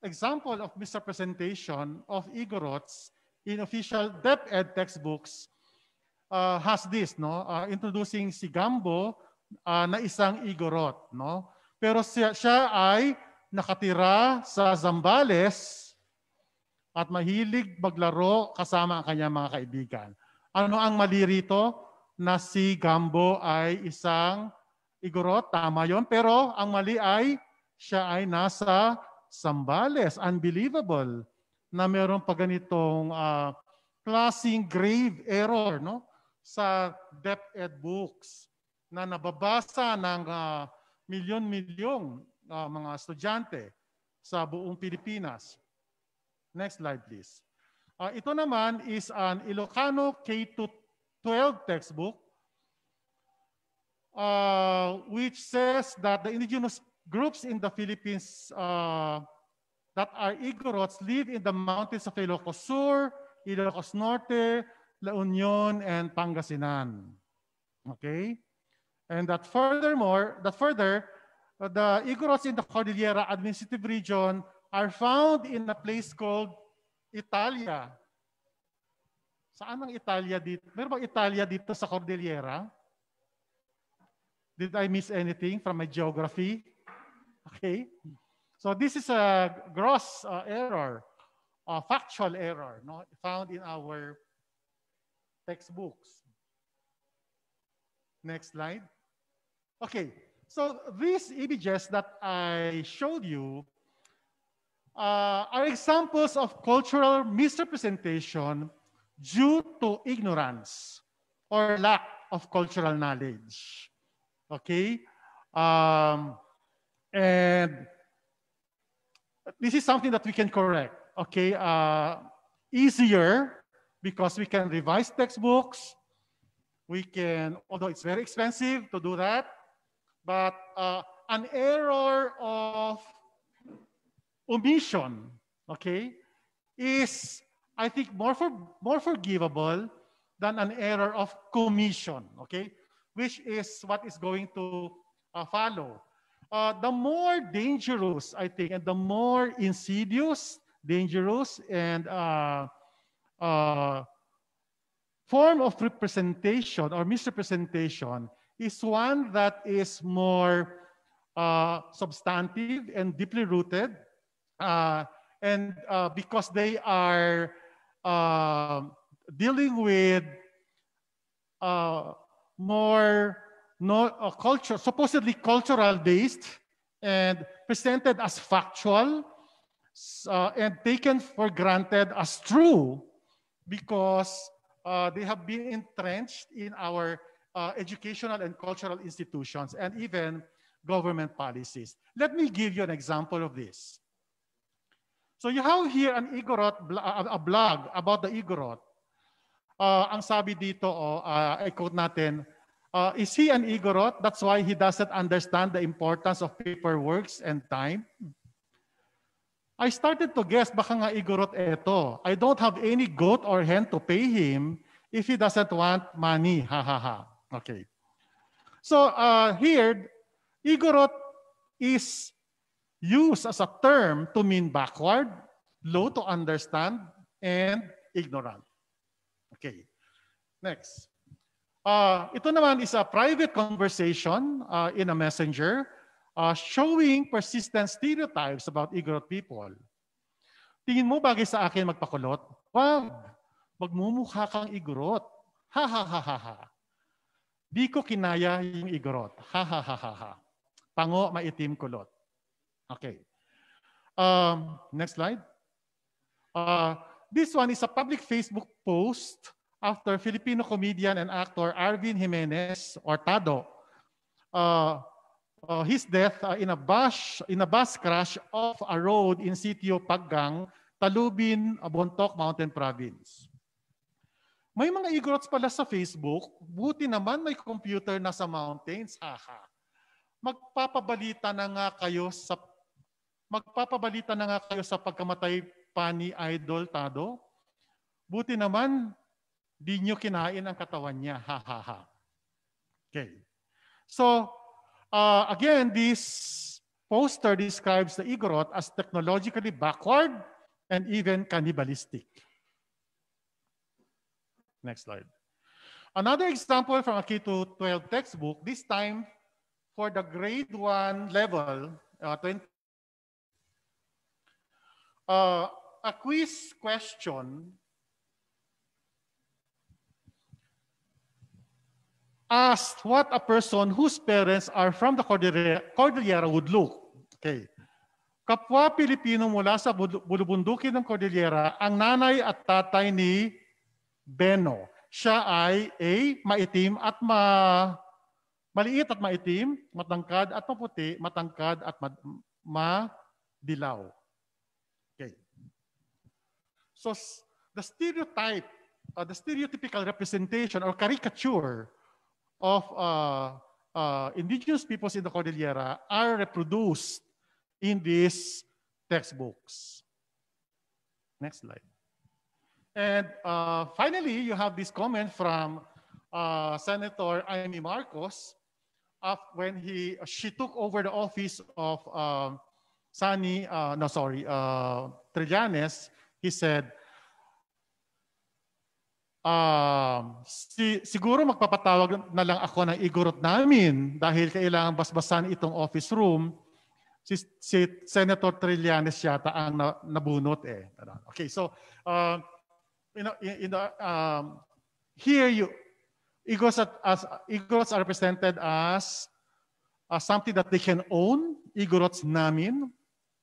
example of misrepresentation of Igorots in official DepEd textbooks uh, has this, no? Uh, introducing si Gambo uh, na isang Igorot, no? Pero siya, siya ay nakatira sa Zambales at mahilig maglaro kasama ang kanyang mga kaibigan. Ano ang mali rito? Na si Gambo ay isang igorot, tama yon. Pero ang mali ay siya ay nasa Sambales. Unbelievable na meron pa ganitong uh, klaseng grave error no? sa DepEd books na nababasa ng uh, milyon-milyong uh, mga estudyante sa buong Pilipinas. Next slide, please. Uh, ito naman is an Ilocano K-12 textbook uh, which says that the indigenous groups in the Philippines uh, that are Igorots live in the mountains of Ilocos Sur, Ilocos Norte, La Union, and Pangasinan. Okay? And that furthermore, that further, uh, the Igorots in the Cordillera Administrative Region are found in a place called Italia. Saan ang Italia dito? Meron ba Italia dito sa Cordillera? Did I miss anything from my geography? Okay. So this is a gross uh, error, a factual error no, found in our textbooks. Next slide. Okay, so these images that I showed you uh, are examples of cultural misrepresentation due to ignorance or lack of cultural knowledge. Okay? Um, and this is something that we can correct. Okay? Uh, easier because we can revise textbooks. We can, although it's very expensive to do that, but uh, an error of omission, okay, is, I think, more, for, more forgivable than an error of commission, okay, which is what is going to uh, follow. Uh, the more dangerous, I think, and the more insidious, dangerous, and uh, uh, form of representation or misrepresentation is one that is more uh, substantive and deeply rooted uh, and uh, because they are dealing with more no, uh, culture, supposedly cultural based and presented as factual uh, and taken for granted as true because uh, they have been entrenched in our uh, educational and cultural institutions and even government policies. Let me give you an example of this. So you have here an Igorot, a blog about the Igorot. Uh, ang sabi dito, oh, uh, I quote natin, uh, is he an Igorot? That's why he doesn't understand the importance of paperwork and time. I started to guess, baka nga Igorot eto. I don't have any goat or hen to pay him if he doesn't want money. Ha ha ha. Okay. So uh, here, Igorot is used as a term to mean backward, low to understand, and ignorant. Okay. Next. Uh, ito naman is a private conversation uh, in a messenger uh, showing persistent stereotypes about ignorant people. Tingin mo bagay sa akin magpakulot? Wag. Magmumukha kang igorot. Ha ha ha ha ha. Di ko kinaya yung igorot. Ha ha ha ha ha. Pango, maitim, kulot. Okay. Um, next slide. Uh, this one is a public Facebook post after Filipino comedian and actor Arvin Jimenez or Tado. Uh, uh, his death uh, in a bus in a bus crash off a road in Sitio Paggang, Talubin, Bontoc Mountain Province. May mga igorots pala sa Facebook, buti naman may computer na sa mountains. Haha. Magpapabalita na nga kayo sa magpapabalita na nga kayo sa pagkamatay pa ni Idol Tado. Buti naman, di nyo kinain ang katawan niya. Ha, ha, ha. Okay. So, uh, again, this poster describes the Igorot as technologically backward and even cannibalistic. Next slide. Another example from a K-12 textbook, this time for the grade 1 level, uh, 20 uh, a quiz question asked what a person whose parents are from the Cordillera, Cordillera would look. Okay. Kapwa Pilipino mula sa bul- bulubundukin ng Cordillera, ang nanay at tatay ni Beno. Siya ay A, maitim at ma maliit at maitim, matangkad at maputi, matangkad at ma, madilaw. Okay. So the stereotype, uh, the stereotypical representation or caricature of uh, uh, indigenous peoples in the Cordillera are reproduced in these textbooks. Next slide. And uh, finally, you have this comment from uh, Senator Imee Marcos of when he she took over the office of um, Sani, uh, no sorry, uh, Trillanes. He said, um, si, siguro magpapatawag na lang ako ng igurot namin dahil kailangan basbasan itong office room. Si, si Senator Trillanes yata ang na, nabunot eh. Okay, so uh, you know, in the, um, here you, egos at, as egos are represented as uh, something that they can own, igorots namin,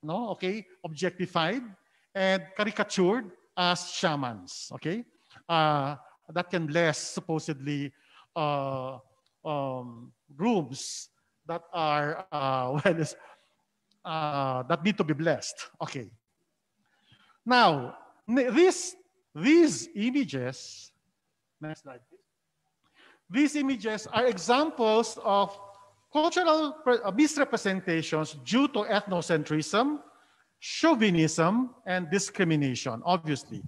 no? Okay, objectified and caricatured as shamans. Okay, uh, that can bless supposedly uh, um, rooms that are uh, *laughs* well, uh, that need to be blessed. Okay. Now, these these images. Next slide, please. These images are examples of cultural uh, misrepresentations due to ethnocentrism, chauvinism, and discrimination, obviously.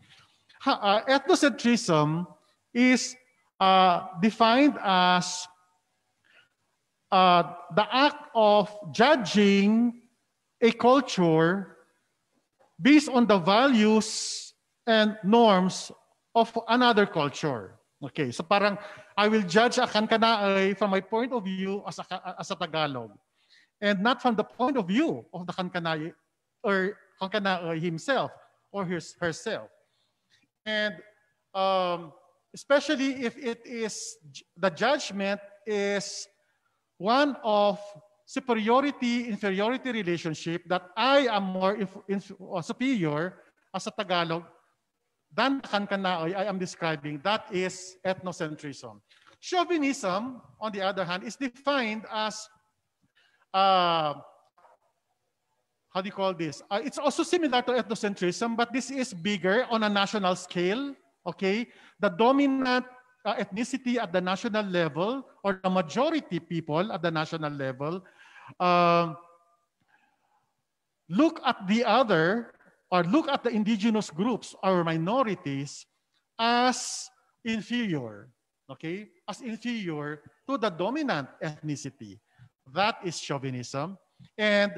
Uh, ethnocentrism is uh, defined as uh, the act of judging a culture based on the values and norms of another culture. Okay, so parang I will judge a Kankanaay from my point of view as a, as a Tagalog and not from the point of view of the Kankanaay or Kankanaay himself or his, herself. And um, especially if it is the judgment is one of superiority inferiority relationship that I am more inf- inf- uh, superior as a Tagalog than Kankanaay I am describing. That is ethnocentrism. Chauvinism, on the other hand, is defined as uh, how do you call this? Uh, it's also similar to ethnocentrism, but this is bigger on a national scale. Okay, the dominant uh, ethnicity at the national level, or the majority people at the national level, um, look at the other, or look at the indigenous groups or minorities as inferior. Okay, as inferior to the dominant ethnicity. That is chauvinism, and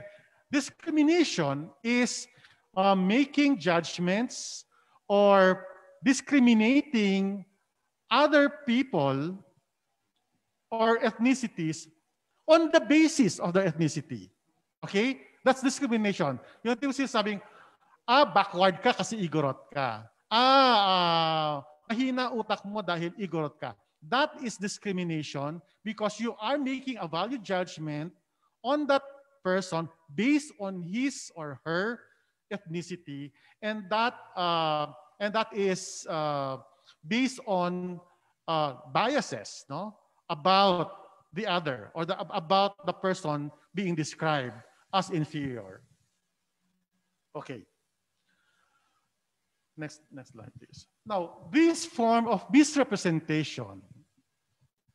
discrimination is uh, making judgments or discriminating other people or ethnicities on the basis of their ethnicity. Okay? That's discrimination. Yung tipo sinasabing, ah, backward ka kasi igorot ka. Ah, ah, mahina utak mo dahil igorot ka. That is discrimination because you are making a value judgment on that person based on his or her ethnicity. And that uh, and that is uh, based on uh, biases no? About the other or the, about the person being described as inferior. Okay. Next next slide please. Now this form of misrepresentation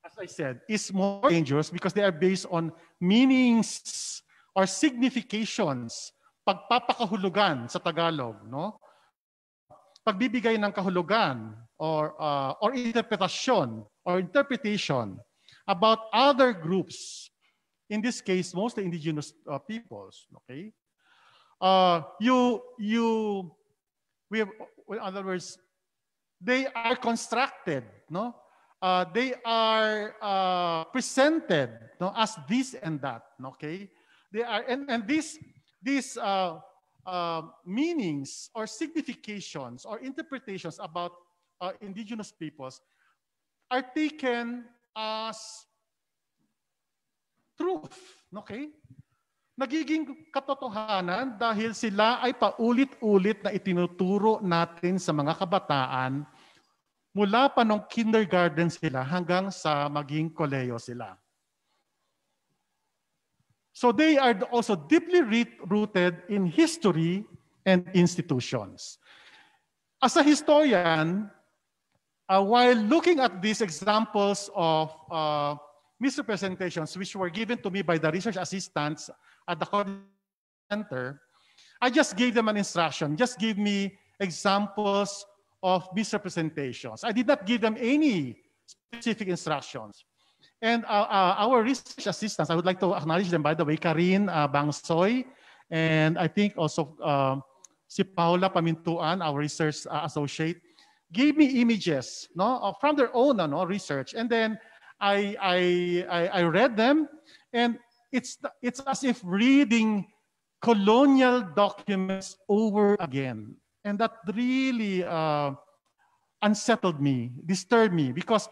as i said is more dangerous because they are based on meanings or significations pagpapakahulugan sa Tagalog no? Pagbibigay ng kahulugan or uh, or interpretasyon or interpretation about other groups in this case mostly indigenous uh, peoples okay? Uh, you you we have, in other words they are constructed no? Uh, they are uh, presented no as this and that okay they are and, and this this uh, uh, meanings or significations or interpretations about uh, indigenous peoples are taken as truth. Okay? Nagiging katotohanan dahil sila ay paulit-ulit na itinuturo natin sa mga kabataan mula pa nung kindergarten sila hanggang sa maging koleyo sila. So they are also deeply rooted in history and institutions. As a historian, uh, while looking at these examples of uh, misrepresentations which were given to me by the research assistants at the center, I just gave them an instruction. Just give me examples of misrepresentations. I did not give them any specific instructions. And uh, uh, our research assistants, I would like to acknowledge them, by the way, Karin uh, Bangsoy, and I think also uh, si Paula Pamintuan, our research associate, gave me images no, from their own no, research. And then I, I, I, I read them, and it's, it's as if reading colonial documents over again. And that really uh, unsettled me, disturbed me, because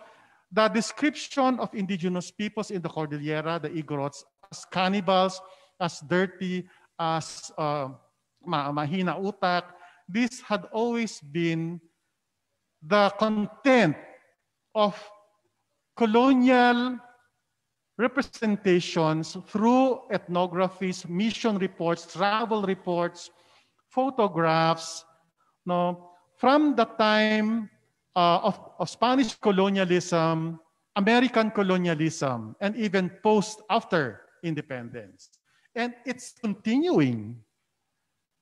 the description of indigenous peoples in the Cordillera, the Igorots, as cannibals, as dirty, as uh, mahina utak, this had always been the content of colonial representations through ethnographies, mission reports, travel reports, photographs, no, from the time uh, of, of Spanish colonialism, American colonialism, and even post after independence. And it's continuing.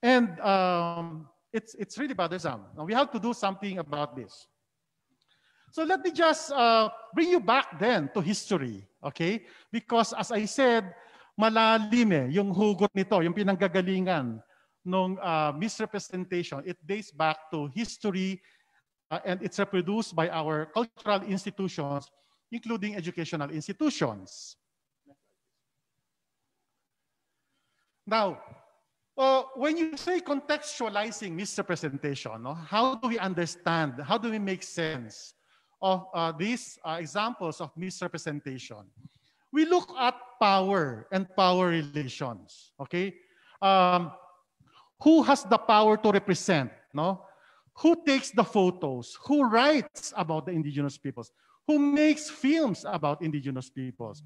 And um, it's, it's really bothersome. Now we have to do something about this. So let me just uh, bring you back then to history, okay? Because as I said, malalim eh, yung hugot nito, yung pinanggagalingan ng uh, misrepresentation. It dates back to history uh, and it's reproduced by our cultural institutions, including educational institutions. Now, uh, when you say contextualizing misrepresentation, no, how do we understand, how do we make sense of uh, these uh, examples of misrepresentation? We look at power and power relations, okay? Um, who has the power to represent, no? Who takes the photos, who writes about the indigenous peoples, who makes films about indigenous peoples,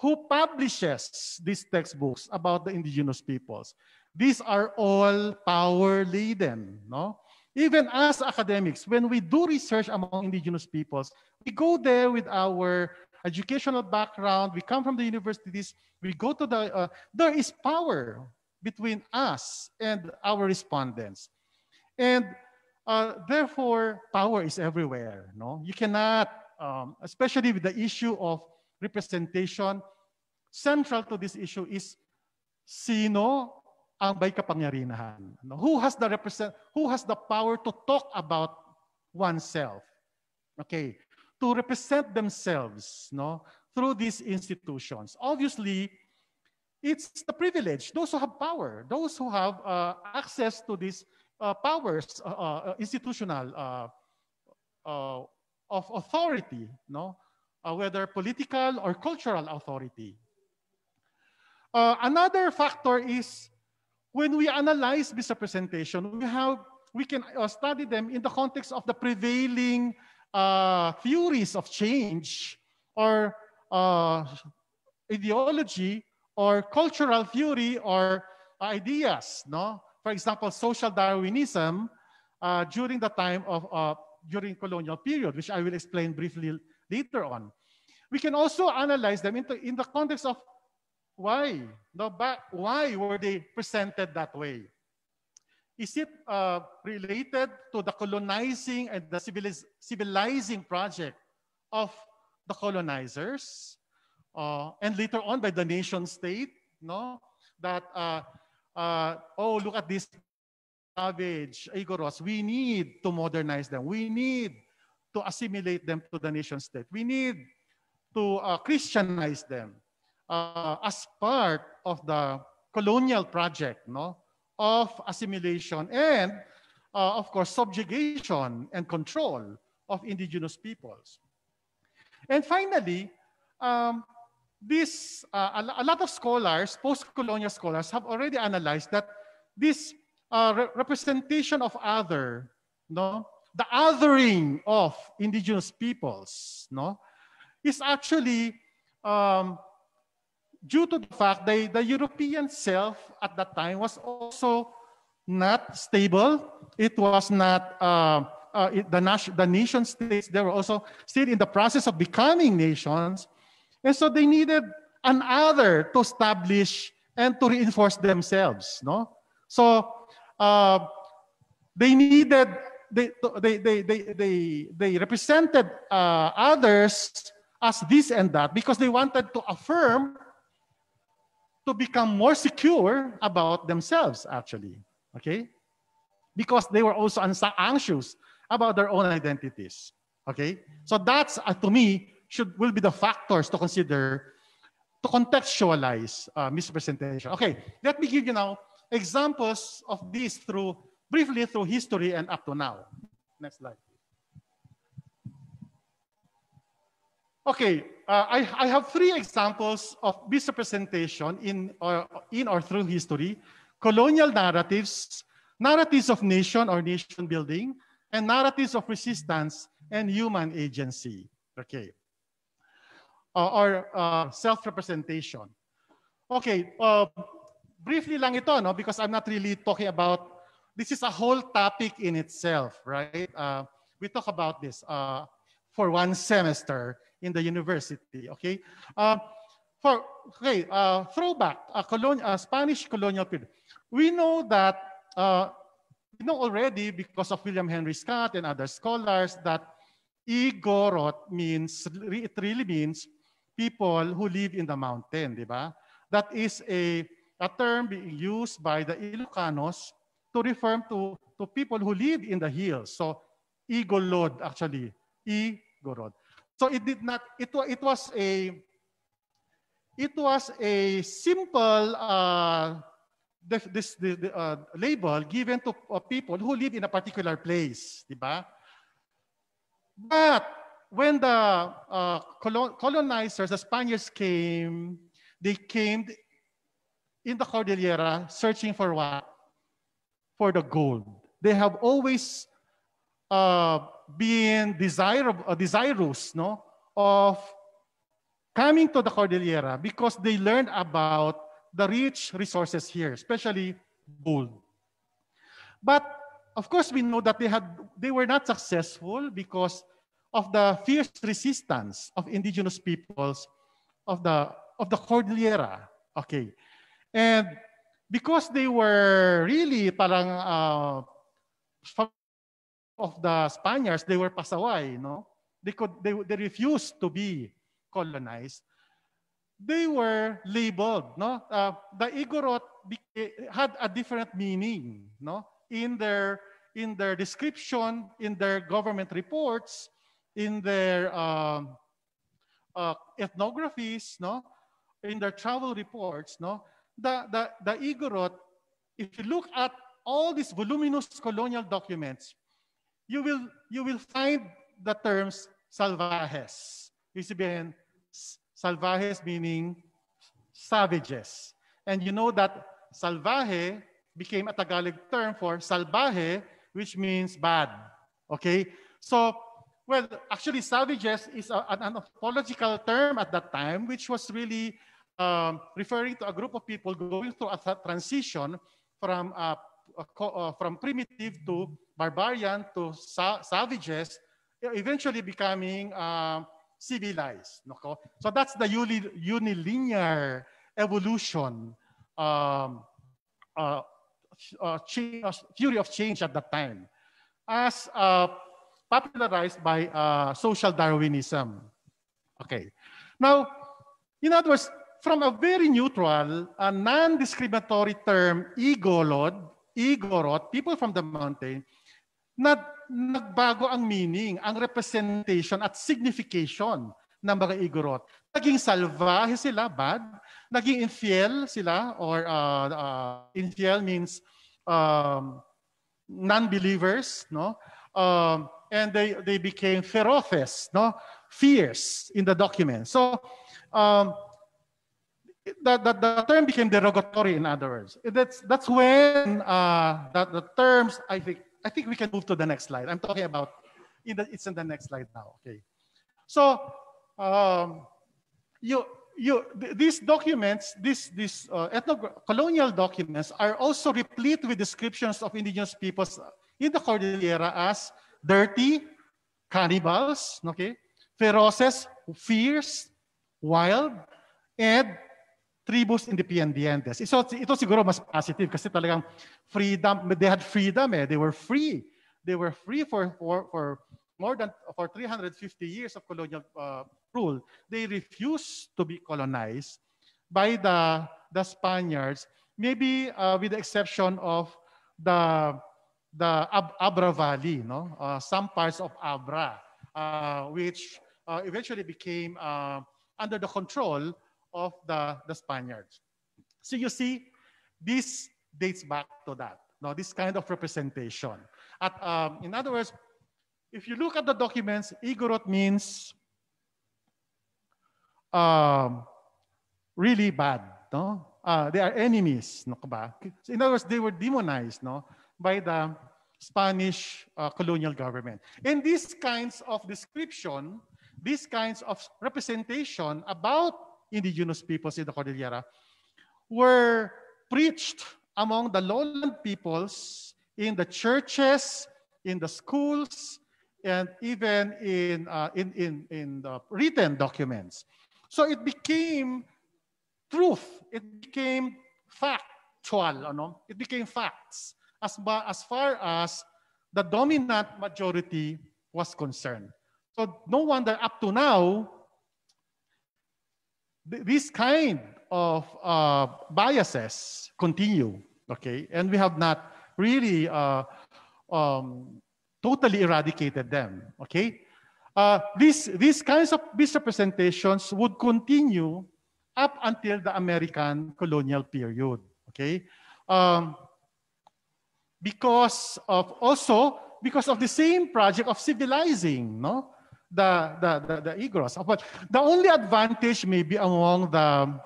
who publishes these textbooks about the indigenous peoples. These are all power laden, no? Even as academics, when we do research among indigenous peoples, we go there with our educational background, we come from the universities, we go to the, uh, there is power between us and our respondents. And uh, therefore, power is everywhere. No, you cannot, um, especially with the issue of representation. Central to this issue is sino ang may kapangyarihan. No? Who has the represent? Who has the power to talk about oneself? Okay, to represent themselves. No, through these institutions. Obviously, it's the privilege. Those who have power, those who have uh, access to these powers, uh, uh, institutional uh, uh, of authority, no? Uh, whether political or cultural authority. another factor is when we analyze misrepresentation, we have we can study them in the context of the prevailing theories of change or ideology or cultural theory or ideas, no? For example, social Darwinism uh, during the time of, uh, during colonial period, which I will explain briefly later on. We can also analyze them into, in the context of why, back, why were they presented that way? Is it uh, related to the colonizing and the civiliz civilizing project of the colonizers, uh, and later on by the nation state, no? That uh, uh, oh, look at this savage Igoros. We need to modernize them. We need to assimilate them to the nation state. We need to uh, Christianize them uh, as part of the colonial project no, of assimilation and, uh, of course, subjugation and control of indigenous peoples. And finally, um, this, uh, a, lot of scholars, post-colonial scholars, have already analyzed that this uh, re representation of other, no, the othering of indigenous peoples, no, is actually um, due to the fact that the European self at that time was also not stable. It was not, uh, uh, the nation states, they were also still in the process of becoming nations. And so they needed another to establish and to reinforce themselves. No? So uh, they needed, they, they, they, they, they, they represented uh, others as this and that because they wanted to affirm to become more secure about themselves, actually. Okay? Because they were also anxious about their own identities. Okay? So that's, uh, to me, should will be the factors to consider to contextualize uh, misrepresentation. Okay, let me give you now examples of this through briefly through history and up to now. Next slide. Okay, uh, I, I have three examples of misrepresentation in or, in or through history. Colonial narratives, narratives of nation or nation building, and narratives of resistance and human agency. Okay. Uh, or uh, self-representation. Okay, uh, briefly lang ito, no? because I'm not really talking about, this is a whole topic in itself, right? Uh, we talk about this uh, for one semester in the university. Okay, uh, for okay, uh, throwback, colonial, uh, Spanish colonial period. We know that uh, we know already because of William Henry Scott and other scholars that Igorot means it really means people who live in the mountain, di ba? That is a a term being used by the Ilocanos to refer to, to people who live in the hills. So, Igolod actually, Igorod. So it did not, it, it was a, it was a simple uh, this, the, the, uh, label given to uh, people who live in a particular place, di ba? But when the uh, colonizers, the Spaniards came, they came in the Cordillera searching for what? For the gold. They have always uh, being desirable, uh, desirous no, of coming to the Cordillera because they learned about the rich resources here, especially gold. But of course, we know that they had they were not successful because of the fierce resistance of indigenous peoples of the of the Cordillera. Okay, and because they were really parang uh, of the Spaniards, they were pasaway, no? They, could, they, they refused to be colonized. They were labeled, no? Uh, the Igorot had a different meaning, no? In their, in their description, in their government reports, in their um, uh, ethnographies, no? In their travel reports, no? The, the, the Igorot, if you look at all these voluminous colonial documents, you will, you will find the terms salvajes. Ibig sabihin, salvajes meaning savages. And you know that salvaje became a Tagalog term for salvaje, which means bad. Okay? So, well, actually, savages is a, an anthropological term at that time, which was really um, referring to a group of people going through a transition from, uh, uh, from primitive to barbarian to sa savages, eventually becoming uh, civilized. No? So that's the uni unilinear evolution um, uh, uh, theory of change at that time as popularized by uh, social Darwinism. Okay. Now, in other words, from a very neutral, a non-discriminatory term, Igolod, Igorot, people from the mountain, na nagbago ang meaning, ang representation at signification ng mga Igorot. Naging salvahe sila, bad. Naging infiel sila, or uh, uh, infiel means um, non-believers, no? Um, and they, they became feroces, no? Fierce in the document. So um, the, the, the term became derogatory, in other words. That's, that's when uh, the, the terms, I think, I think we can move to the next slide. I'm talking about, in the, it's in the next slide now, okay. So um, you, you, th these documents, these, these uh, ethno-colonial documents are also replete with descriptions of indigenous peoples in the Cordillera as dirty, cannibals, okay, feroces, fierce, wild, and tribus independientes. So, ito siguro mas positive kasi talagang freedom, they had freedom eh. They were free. They were free for, for, for more than for 350 years of colonial uh, rule, they refused to be colonized by the, the Spaniards, maybe uh, with the exception of the, the Ab Abra Valley, no? Uh, some parts of Abra, uh, which uh, eventually became uh, under the control of the, the Spaniards. So you see, this dates back to that, no? this kind of representation. At, um, in other words, if you look at the documents, Igorot means um, really bad. No? Uh, they are enemies. No? So in other words, they were demonized no? By the Spanish uh, colonial government. And these kinds of description, these kinds of representation about indigenous peoples in the Cordillera were preached among the lowland peoples in the churches, in the schools, and even in, uh, in, in, in the written documents. So it became truth. It became factual. Ano? It became facts as, as far as the dominant majority was concerned. So no wonder up to now, th this kind of uh, biases continue, okay? And we have not really uh, um, totally eradicated them, okay? Uh, these, these kinds of misrepresentations would continue up until the American colonial period, okay? Um, because of also, because of the same project of civilizing, no? The, the, the, the. But the only advantage maybe among the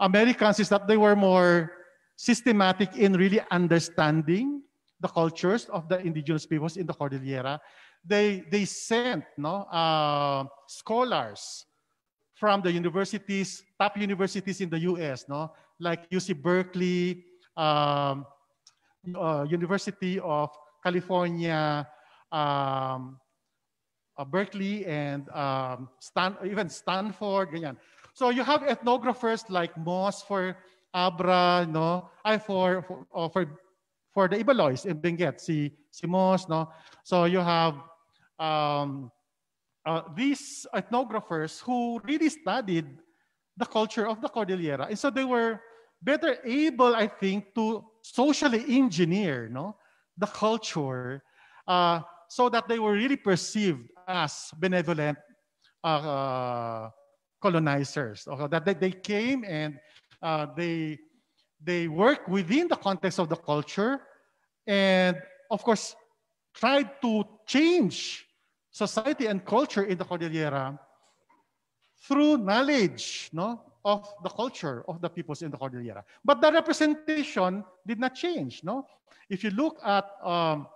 Americans is that they were more systematic in really understanding the cultures of the indigenous peoples in the Cordillera, they, they sent no, uh, scholars from the universities, top universities in the US, no, like UC Berkeley, um, uh, University of California, um, uh, Berkeley, and um, Stan even Stanford, ganyan. So you have ethnographers like Moss for Abra, no, I for for, uh, for for the Ibalois in Benguet, si, si Moss, no? So you have um, uh, these ethnographers who really studied the culture of the Cordillera. And so they were better able, I think, to socially engineer no, the culture uh, so that they were really perceived as benevolent uh, colonizers. Okay? That they, they came and uh, they they work within the context of the culture and of course tried to change society and culture in the Cordillera through knowledge no, of the culture of the peoples in the Cordillera. But the representation did not change. No? If you look at um,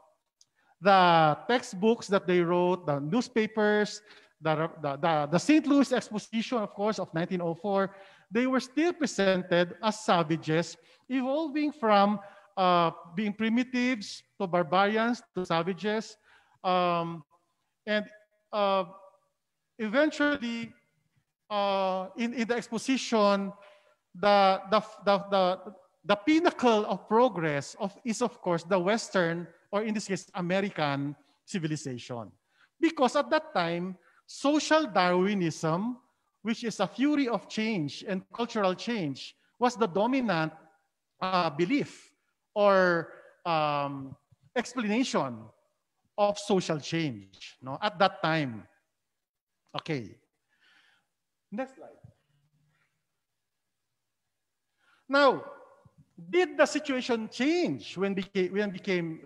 the textbooks that they wrote, the newspapers, the, the, the, the St. Louis Exposition, of course, of 1904, they were still presented as savages, evolving from uh, being primitives to barbarians to savages. Um, and uh, eventually, uh, in, in the exposition, the, the, the, the, the pinnacle of progress of, is, of course, the Western, or in this case, American civilization. Because at that time, social Darwinism which is a fury of change and cultural change, was the dominant uh, belief or um, explanation of social change no, at that time. Okay. Next slide. Now, Did the situation change when became when became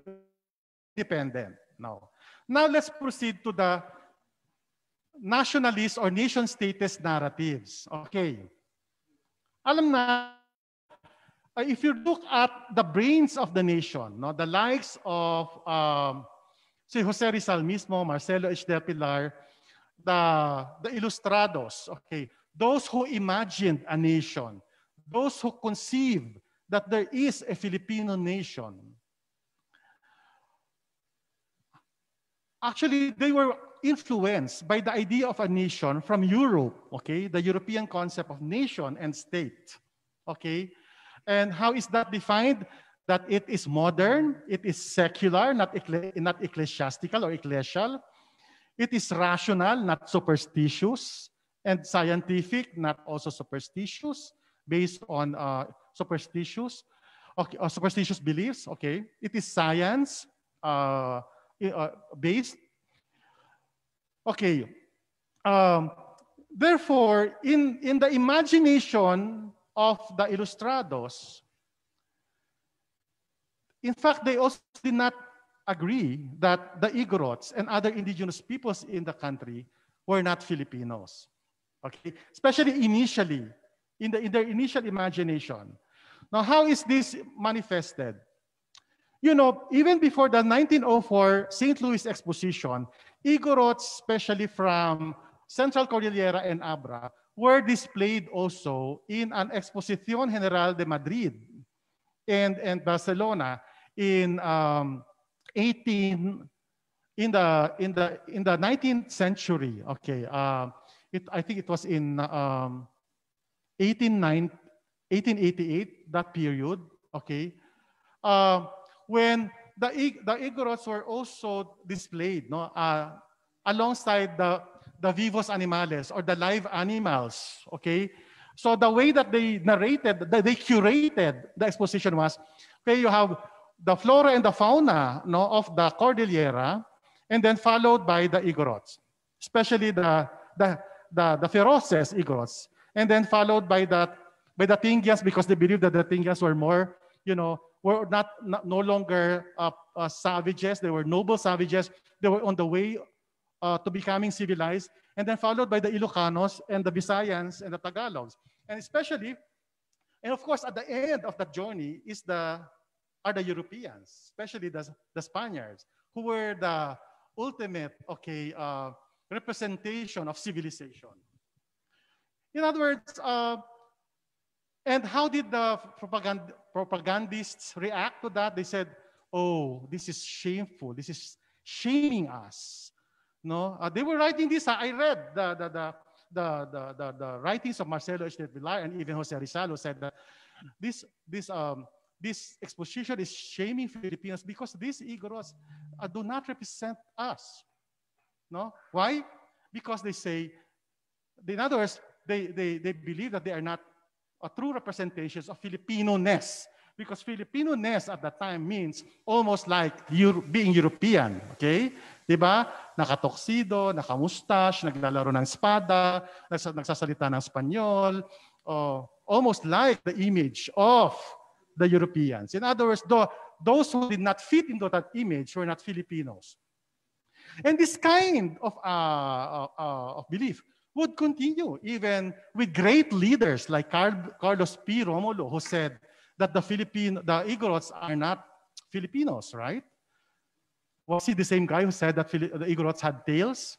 independent? No. Now let's proceed to the nationalist or nation statist narratives. Okay. Alam na, uh, if you look at the brains of the nation, no, the likes of um, si Jose Rizal mismo, Marcelo H. Del Pilar, the, the Ilustrados, okay, those who imagined a nation, those who conceived that there is a Filipino nation, actually they were influenced by the idea of a nation from Europe, okay, the European concept of nation and state, okay, and how is that defined? That it is modern, it is secular, not, not ecclesiastical or ecclesial, it is rational, not superstitious, and scientific, not also superstitious, based on uh, superstitious, okay, uh, superstitious beliefs. Okay, it is science uh, uh, based. Okay, um, therefore, in in the imagination of the Ilustrados, in fact, they also did not agree that the Igorots and other indigenous peoples in the country were not Filipinos. Okay, especially initially, in, the, in their initial imagination. Now, how is this manifested? You know, even before the 1904 St. Louis Exposition, Igorots, especially from Central Cordillera and Abra, were displayed also in an Exposición General de Madrid and, and Barcelona in um, 18 in the in the in the 19th century. Okay, uh, it, I think it was in um, 1888, that period, okay, uh, when the, the Igorots were also displayed no, uh, alongside the, the vivos animales or the live animals, okay? So the way that they narrated, that they curated the exposition was, okay, you have the flora and the fauna no, of the Cordillera, and then followed by the Igorots, especially the, the, the, the feroces Igorots, and then followed by that by the Tinguians because they believed that the Tinguians were more, you know, were not, not no longer uh, uh, savages. They were noble savages. They were on the way uh, to becoming civilized, and then followed by the Ilocanos and the Visayans and the Tagalogs, and especially, and of course, at the end of that journey is the are the Europeans, especially the, the Spaniards, who were the ultimate, okay, uh, representation of civilization. In other words, uh, and how did the propagand propagandists react to that? They said, oh, this is shameful. This is shaming us. No, uh, they were writing this. I read the, the, the, the, the, the, the writings of Marcelo H. Del Pilar and even Jose Rizal said that this, this, um, this exposition is shaming Filipinos because these Igorots uh, do not represent us. No? Why? Because they say, in other words, they, they, they believe that they are not a true representations of Filipino-ness. Because Filipino-ness at that time means almost like Euro- being European. Okay? Diba? Nakatoksido, nakamustache, naglalaro ng espada, nagsasalita ng Espanyol, oh, almost like the image of the Europeans. In other words, those who did not fit into that image were not Filipinos. And this kind of, uh, uh, of belief would continue even with great leaders like Carlos P. Romulo, who said that the Philippine, the Igorots are not Filipinos, right? Was he the same guy who said that the Igorots had tails?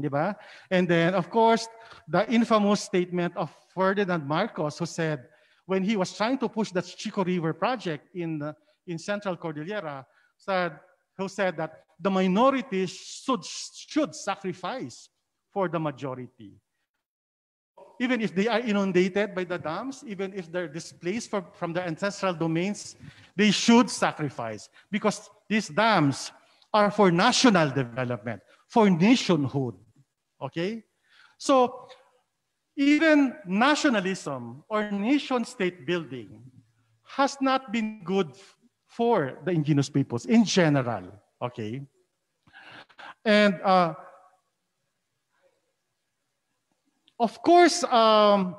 Diba? And then, of course, the infamous statement of Ferdinand Marcos, who said when he was trying to push the Chico River project in, the, in Central Cordillera, said, who said that the minorities should, should sacrifice for the majority. Even if they are inundated by the dams, even if they're displaced from, from their ancestral domains, they should sacrifice because these dams are for national development, for nationhood. Okay? So, even nationalism or nation state building has not been good for the indigenous peoples in general. Okay? And uh, Of course, um,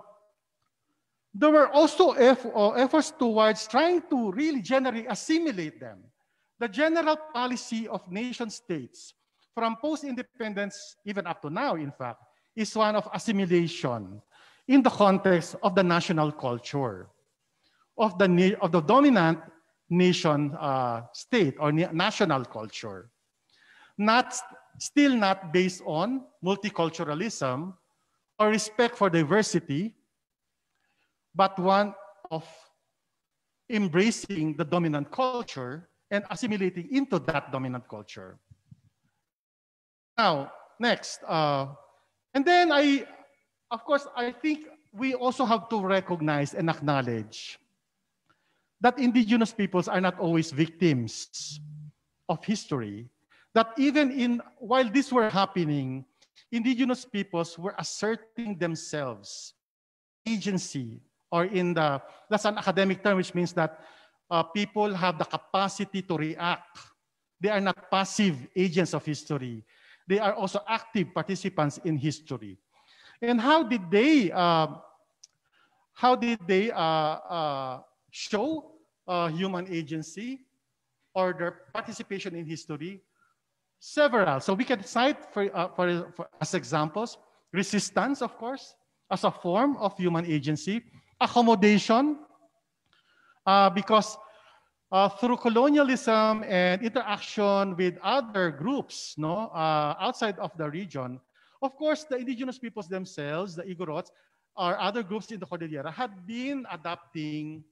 there were also uh, efforts towards trying to really generally assimilate them. The general policy of nation states from post-independence, even up to now, in fact, is one of assimilation in the context of the national culture, of the, of the dominant nation uh, state or national culture. Not, still not based on multiculturalism or respect for diversity, but one of embracing the dominant culture and assimilating into that dominant culture. Now, next, uh, and then I, of course, I think we also have to recognize and acknowledge that indigenous peoples are not always victims of history. That even in while this were happening, indigenous peoples were asserting themselves agency or in the that's an academic term which means that uh, people have the capacity to react they are not passive agents of history they are also active participants in history. And how did they uh, how did they uh, uh show uh, human agency or their participation in history? Several. So we can cite for, uh, for, for as examples resistance of course as a form of human agency, accommodation, uh, because uh, through colonialism and interaction with other groups no, uh, outside of the region, of course, the indigenous peoples themselves, the Igorots, or other groups in the Cordillera had been adapting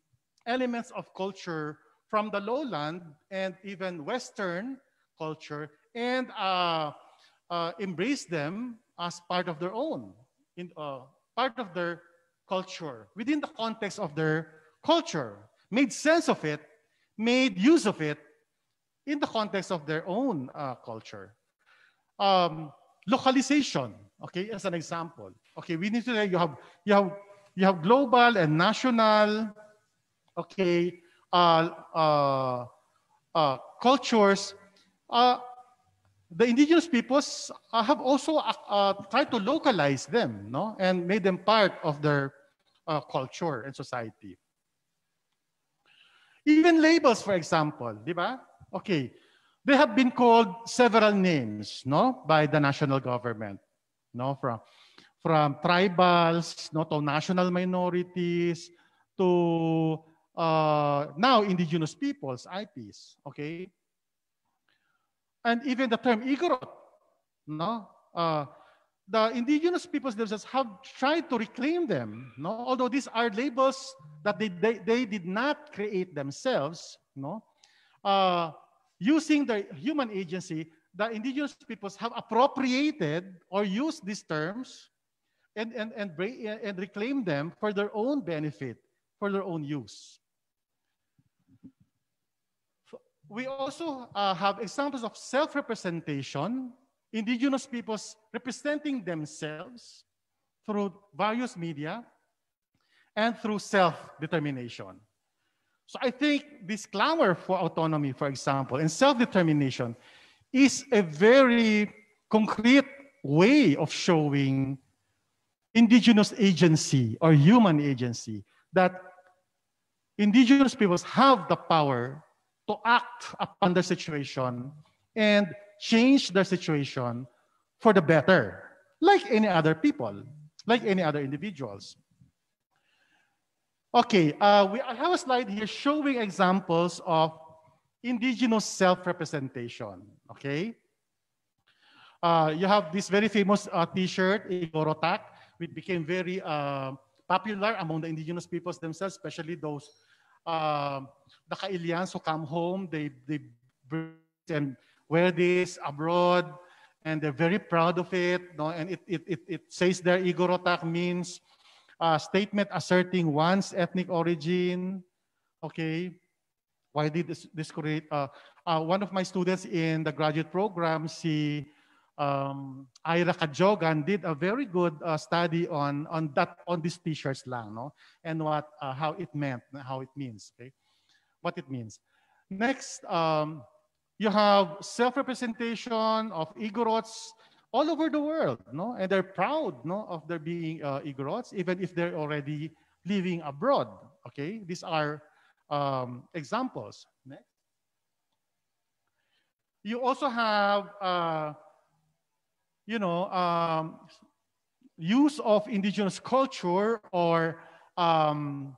elements of culture from the lowland and even Western culture and uh, uh, embrace them as part of their own. In, uh, part of their culture, within the context of their culture, made sense of it, made use of it in the context of their own uh, culture. Um, localization, okay, as an example. Okay, we need to say you have you have you have global and national, okay, uh, uh, uh, cultures. Uh, the indigenous peoples uh, have also uh, uh, tried to localize them no? and made them part of their uh, culture and society. Even labels, for example, di ba? Okay, they have been called several names no? by the national government. No? From, from tribals no? to national minorities to uh, now indigenous peoples, IPs. Okay, and even the term Igorot, no? Uh, the indigenous peoples themselves have tried to reclaim them, no? Although these are labels that they, they, they did not create themselves, no? Uh, using the human agency, the indigenous peoples have appropriated or used these terms and, and, and, and reclaim them for their own benefit, for their own use. We also uh, have examples of self-representation, indigenous peoples representing themselves through various media and through self-determination. So I think this clamor for autonomy, for example, and self-determination is a very concrete way of showing indigenous agency or human agency that indigenous peoples have the power to act upon the situation and change their situation for the better, like any other people, like any other individuals. Okay, uh, we, I have a slide here showing examples of indigenous self-representation, okay? Uh, you have this very famous uh, t-shirt, Igorotak, which became very uh, popular among the indigenous peoples themselves, especially those uh, the Kailians who come home, they, they and wear this abroad, and they're very proud of it. No? And it, it, it, it says there, Igorotak means a statement asserting one's ethnic origin. Okay. Why did this, this create? Uh, uh, one of my students in the graduate program, she um, Ira Kajogan did a very good uh, study on on that on these t-shirts lang, no, and what uh, how it meant, how it means, okay, what it means. Next, um, you have self-representation of Igorots all over the world, no, and they're proud, no, of their being uh, Igorots, even if they're already living abroad. Okay, these are um, examples. Next. You also have, uh, you know, um, use of indigenous culture or um,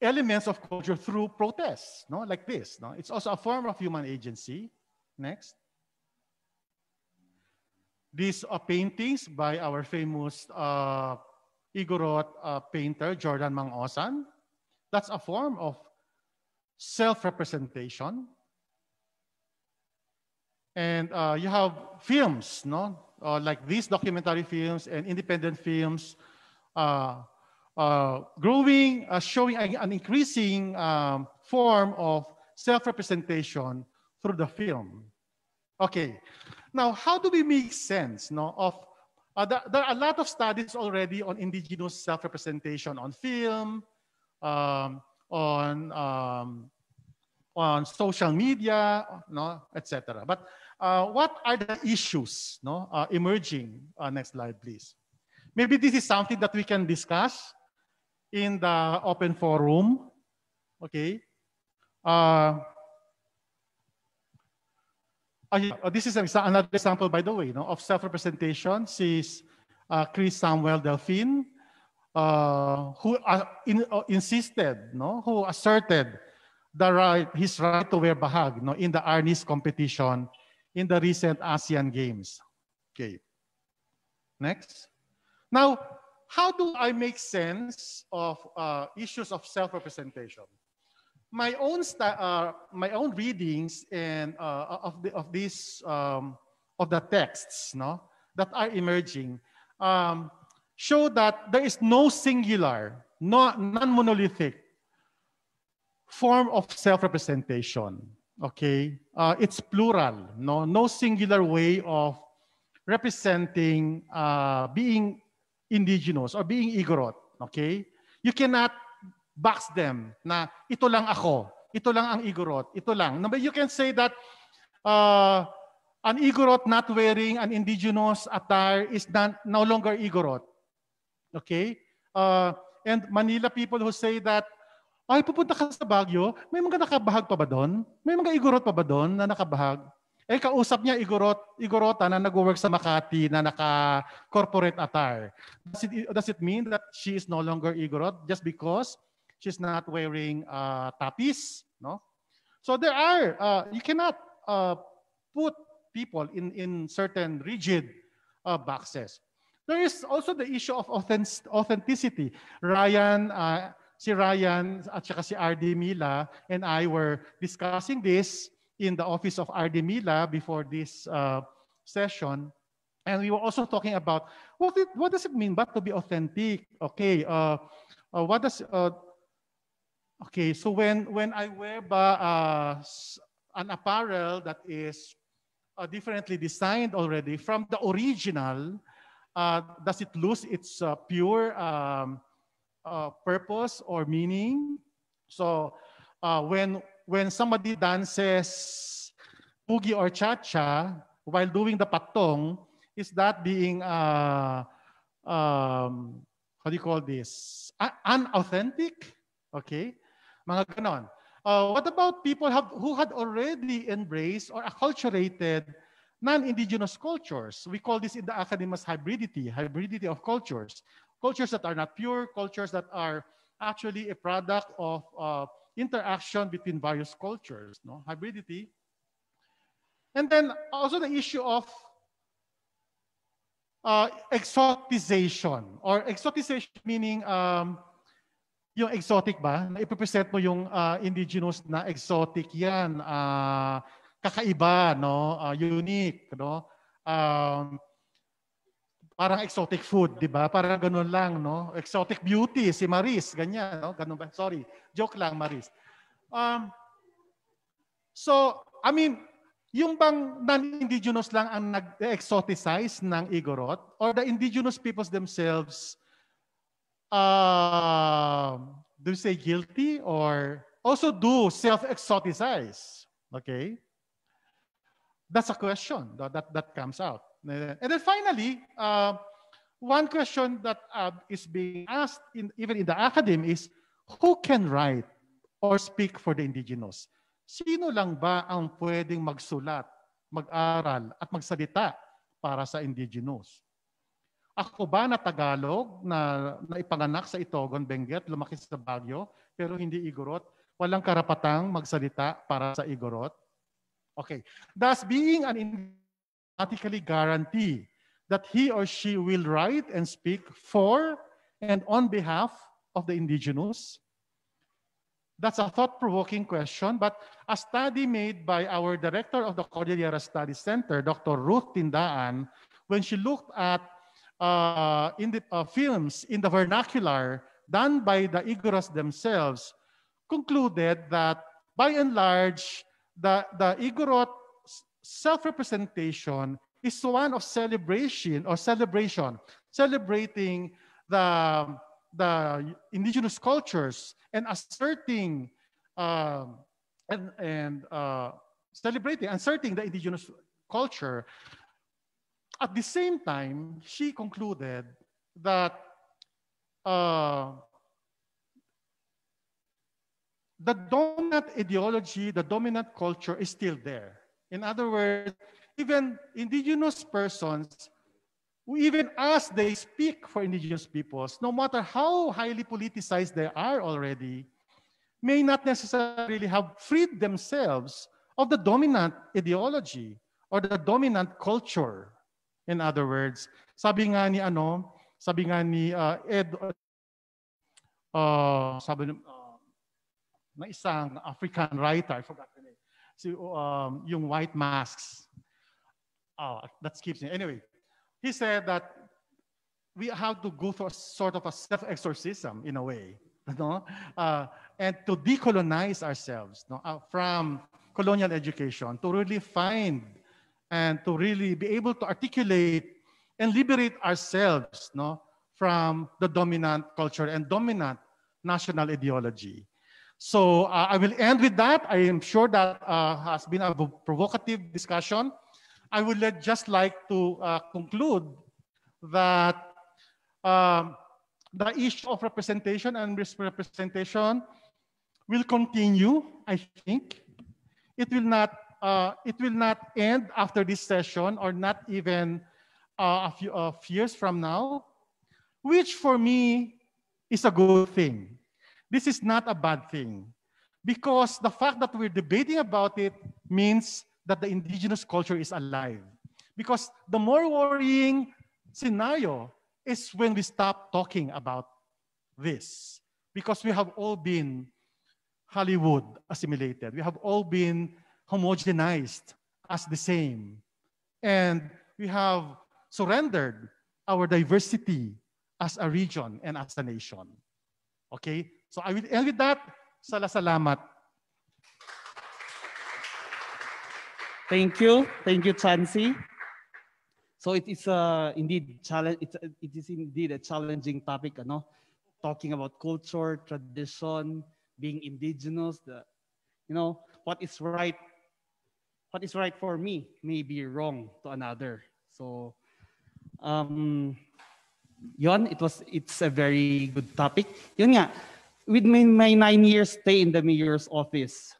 elements of culture through protests, no? like this. No? It's also a form of human agency. Next. These are paintings by our famous uh, Igorot uh, painter, Jordan Mang-Osan. That's a form of self-representation. And uh, you have films, no? Uh, like these documentary films and independent films uh, growing, uh, showing an increasing um, form of self-representation through the film. Okay, now how do we make sense no, of, uh, there, there, are a lot of studies already on indigenous self-representation on film, um, on, um, on social media, no, etc. But uh, what are the issues no, uh, emerging? Uh, next slide, please. Maybe this is something that we can discuss in the open forum. Okay. Uh, uh, this is another example, by the way, no, of self-representation. She's uh, Chris Samuel Delphine, uh, who uh, in, uh, insisted, no, who asserted the right, his right to wear bahag no, in the Arnis competition in the recent ASEAN Games. Okay. Next. Now, how do I make sense of uh, issues of self-representation? My own uh, my own readings and uh, of the of these um, of the texts, no, that are emerging, um, show that there is no singular, no non-monolithic form of self-representation. Okay, uh, it's plural. No, no singular way of representing uh, being indigenous or being Igorot, okay? You cannot box them na ito lang ako, ito lang ang Igorot, ito lang. But you can say that uh, an Igorot not wearing an indigenous attire is not, no longer Igorot. Okay? Uh, and Manila people who say that, ay, pupunta ka sa Baguio, may mga nakabahag pa ba doon? May mga Igorot pa ba doon na nakabahag? Eh, kausap niya Igorot, Igorota na nag-work sa Makati na naka-corporate attire. Does it, does it mean that she is no longer Igorot just because she's not wearing uh, tapis? No? So there are, uh, you cannot uh, put people in, in certain rigid uh, boxes. There is also the issue of authenticity. Ryan, uh, si Ryan at saka si RD Mila and I were discussing this in the office of Ardemila before this uh, session. And we were also talking about what, it, what does it mean but to be authentic? Okay, uh, uh, what does, uh, okay, so when, when I wear uh, an apparel that is uh, differently designed already from the original, does it lose its pure um, purpose or meaning? So when when somebody dances pugi or cha-cha while doing the patong, is that being, uh, um, how do you call this? Uh, unauthentic? Okay? Mga ganon. Uh, what about people have, who had already embraced or acculturated non-indigenous cultures? We call this in the academics hybridity, hybridity of cultures. Cultures that are not pure, cultures that are actually a product of uh, interaction between various cultures, no? hybridity. And then also the issue of uh, exoticization or exoticization meaning um, yung exotic ba? Na ipipresent mo yung uh, indigenous na exotic yan, uh, kakaiba, no? Uh, unique, no? Um, parang exotic food, di ba? Parang ganun lang, no? Exotic beauty, si Maris, ganyan, no? Ganun ba? Sorry, joke lang, Maris. Um, so, I mean, yung bang non-indigenous lang ang nag-exoticize ng Igorot or the indigenous peoples themselves uh, do you say guilty or also do self-exoticize? Okay? That's a question that, that, that comes out. And then finally, uh, one question that uh, is being asked in, even in the academy is, who can write or speak for the indigenous? Sino lang ba ang pwedeng magsulat, mag-aral at magsalita para sa indigenous? Ako ba na Tagalog na naipanganak sa Itogon, Benguet, lumaki sa Baguio, pero hindi Igorot, walang karapatang magsalita para sa Igorot? Okay. Thus, being an automatically guarantee that he or she will write and speak for and on behalf of the indigenous? That's a thought-provoking question, but a study made by our director of the Cordillera Study Center, Dr. Ruth Tindaan, when she looked at uh, in the uh, films in the vernacular done by the Igorot themselves, concluded that by and large, the, the Igorot self-representation is one of celebration or celebration, celebrating the, the indigenous cultures and asserting uh, and, and uh, celebrating, asserting the indigenous culture. At the same time, she concluded that uh, the dominant ideology, the dominant culture is still there. In other words, even indigenous persons, who even as they speak for indigenous peoples, no matter how highly politicized they are already, may not necessarily have freed themselves of the dominant ideology or the dominant culture. In other words, sabi nga ni ano, sabi nga ni uh, Ed, uh, sabi uh, na isang African writer, I forgot si, um, yung white masks. Oh, that skips me. Anyway, he said that we have to go through a sort of a self-exorcism in a way, *laughs* know, uh, and to decolonize ourselves know, uh, from colonial education, to really find and to really be able to articulate and liberate ourselves know, from the dominant culture and dominant national ideology. So uh, I will end with that. I am sure that uh, has been a provocative discussion. I would just like to uh, conclude that um, the issue of representation and misrepresentation will continue, I think. It will not, uh, it will not end after this session or not even uh, a few years from now, which for me is a good thing. This is not a bad thing because the fact that we're debating about it means that the indigenous culture is alive. Because the more worrying scenario is when we stop talking about this. Because we have all been Hollywood assimilated. We have all been homogenized as the same. And we have surrendered our diversity as a region and as a nation. Okay? So I will end with that. Sala salamat. Thank you. Thank you, Chansey. So it is uh, indeed challenge. It's, it is indeed a challenging topic, ano? Talking about culture, tradition, being indigenous. The, you know, what is right, what is right for me may be wrong to another. So, um, yon, it was. It's a very good topic. Yun nga, with my, my nine years stay in the mayor's office,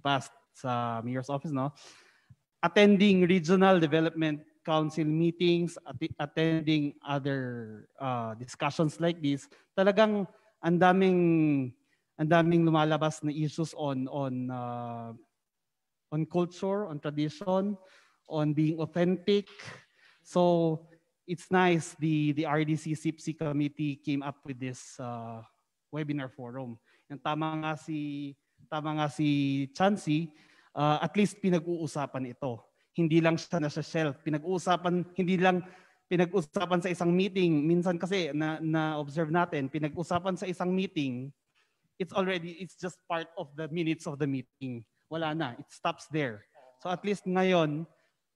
past sa mayor's office, no? attending regional development council meetings, at- attending other uh, discussions like this, talagang ang daming ang daming lumalabas na issues on on uh, on culture, on tradition, on being authentic. So it's nice the the RDC CIPC committee came up with this uh, webinar forum. Yung tama nga si tama nga si Chansey, uh, at least pinag-uusapan ito. Hindi lang siya na sa shelf. Pinag-uusapan, hindi lang pinag-usapan sa isang meeting. Minsan kasi na, na-observe natin, pinag-usapan sa isang meeting, it's already, it's just part of the minutes of the meeting. Wala na. It stops there. So at least ngayon,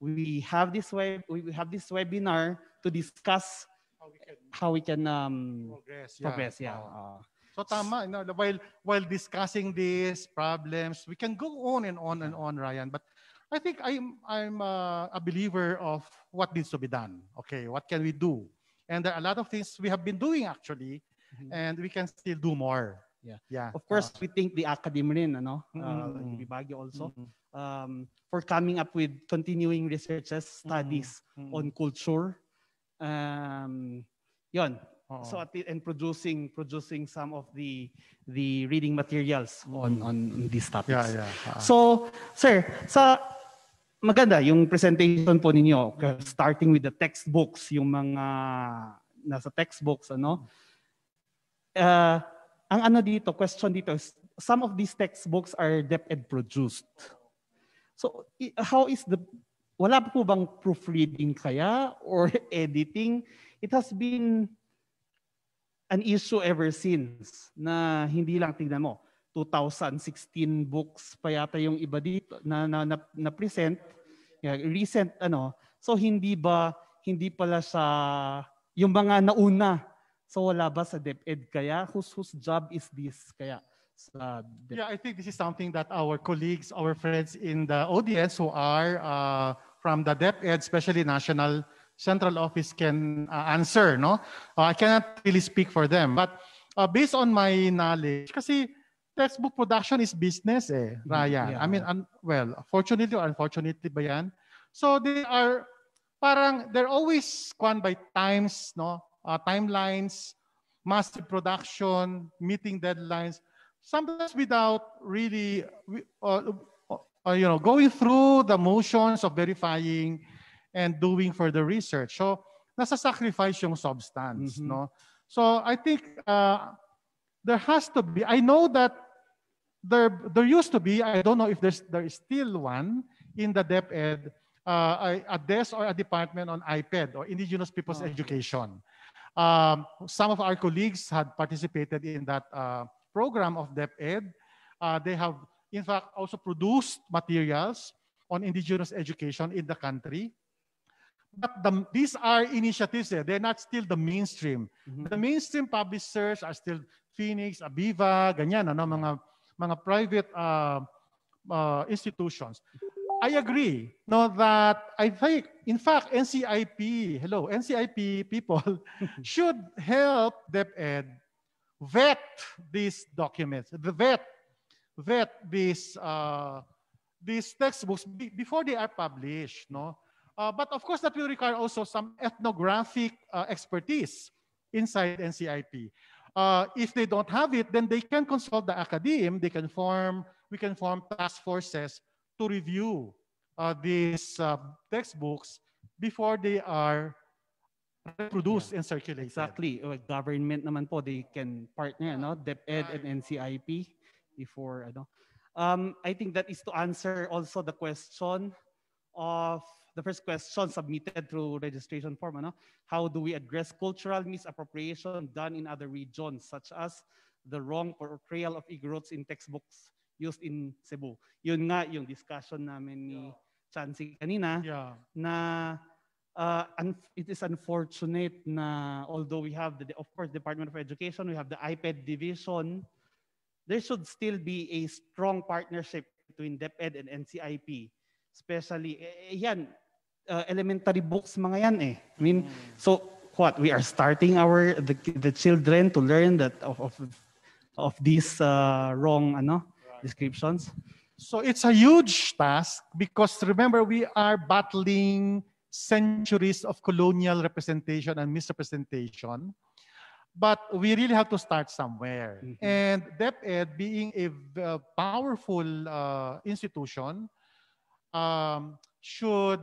we have this web, we have this webinar to discuss How we can how we can um, progress. Yeah. progress. Yeah. Uh, So tama, you know, while while discussing these problems, we can go on and on and on, Ryan. But I think I'm I'm uh, a believer of what needs to be done. Okay, what can we do? And there are a lot of things we have been doing actually, Mhm. and we can still do more. Yeah. Yeah. Of course, we thank the academy rin, ano, uh, Mm. UP Baguio also, Mm, um, for coming up with continuing researches, studies mm, on culture. Um, yon. Oo. So at the, and producing producing some of the the reading materials on on these topics. yeah, yeah. ah. So, sir, sa maganda yung presentation po ninyo, starting with the textbooks, yung mga nasa textbooks, ano? Uh, ang ano dito, question dito, is, some of these textbooks are DepEd produced. So, how is the, wala po bang proofreading kaya or *laughs* editing? It has been an issue ever since na hindi lang tignan mo 2016 books pa yata yung iba dito na na, na, na present. Yeah, recent ano so hindi ba hindi pala sa yung mga nauna. So wala ba sa DepEd kaya? Whose whose job is this kaya? Sa DepEd? Yeah, I think this is something that our colleagues, our friends in the audience who are uh, from the DepEd, especially National Central Office, can uh, answer. No, uh, I cannot really speak for them, but uh, based on my knowledge, kasi textbook production is business, eh, Ryan. Yeah. I mean, well, fortunately or unfortunately ba yan? So they are parang they're always kwan by times, no, uh, timelines, massive production, meeting deadlines sometimes without really uh, uh, you know going through the motions of verifying and doing further research so nasa sacrifice yung substance Mhm. no so i think uh, there has to be i know that there there used to be i don't know if there's there is still one in the DepEd uh, a, a desk or a department on IPED or indigenous people's Oh. education um, some of our colleagues had participated in that uh, program of DepEd. Uh, they have, in fact, also produced materials on indigenous education in the country. But the, these are initiatives. Eh. They're not still the mainstream. Mhm. The mainstream publishers are still Phoenix, Aviva, ganyan, ano, mga, mga private uh, uh, institutions. I agree no, that I think, in fact, NCIP, hello, NCIP people *laughs* should help DepEd vet these documents, the vet, vet these, uh, these textbooks be- before they are published. No? Uh, but of course, that will require also some ethnographic uh, expertise inside NCIP. Uh, if they don't have it, then they can consult the academe. They can form, we can form task forces to review uh, these uh, textbooks before they are reproduced and circulated. Exactly. Uh, Government naman po, they can partner, no? DepEd and NCIP before, ano. Um, I think that is to answer also the question of the first question submitted through registration form, ano? How do we address cultural misappropriation done in other regions, such as the wrong portrayal of Igorots in textbooks used in Cebu? Yun nga yung discussion namin ni Chansey kanina Yeah. na uh, it is unfortunate na although we have the of course Department of Education, we have the IPED division, there should still be a strong partnership between DepEd and NCIP. Especially, eh, eh, yan, uh, elementary books mga yan eh. I mean, so what, we are starting our, the, the children to learn that of, of, of these uh, wrong ano, descriptions. So it's a huge task because remember, we are battling centuries of colonial representation and misrepresentation. But we really have to start somewhere. Mhm. And DepEd, being a uh, powerful uh, institution, um, should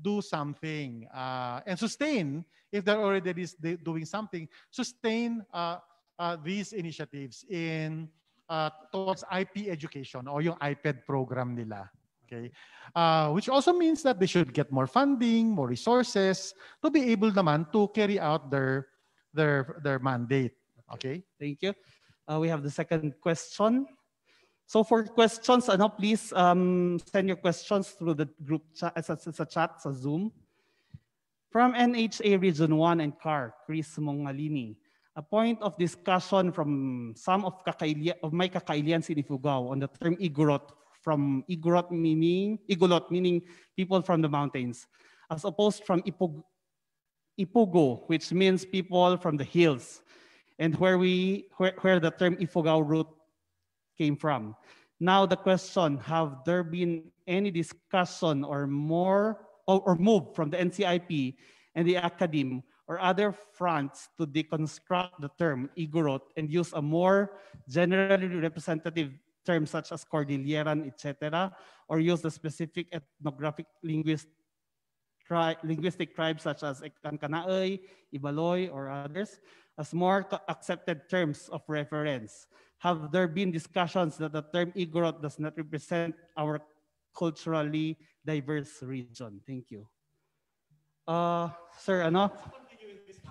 do something uh, and sustain, if they're already doing something, sustain uh, uh, these initiatives in uh, towards IP education or yung IPED program nila. Okay? Uh, which also means that they should get more funding, more resources to be able naman to carry out their their their mandate. Okay? Thank you. Uh, we have the second question. So for questions, ano, please um, send your questions through the group chat, sa, sa chat, sa Zoom. From NHA Region 1 and CAR, Chris Mongalini. A point of discussion from some of, kakailia, of my kakailians in Ifugao on the term Igorot, from Igorot meaning, Igolot meaning people from the mountains, as opposed from Ipug, Ipugo, which means people from the hills, and where we where, where the term Ifugao root came from. Now the question, have there been any discussion or more or, or move from the NCIP and the academe or other fronts to deconstruct the term Igorot and use a more generally representative term such as Cordilleran, etc., or use the specific ethnographic linguist tri linguistic tribes such as Kankanaay, Ibaloy, or others as more accepted terms of reference? Have there been discussions that the term Igorot does not represent our culturally diverse region? Thank you. Uh, sir, ano?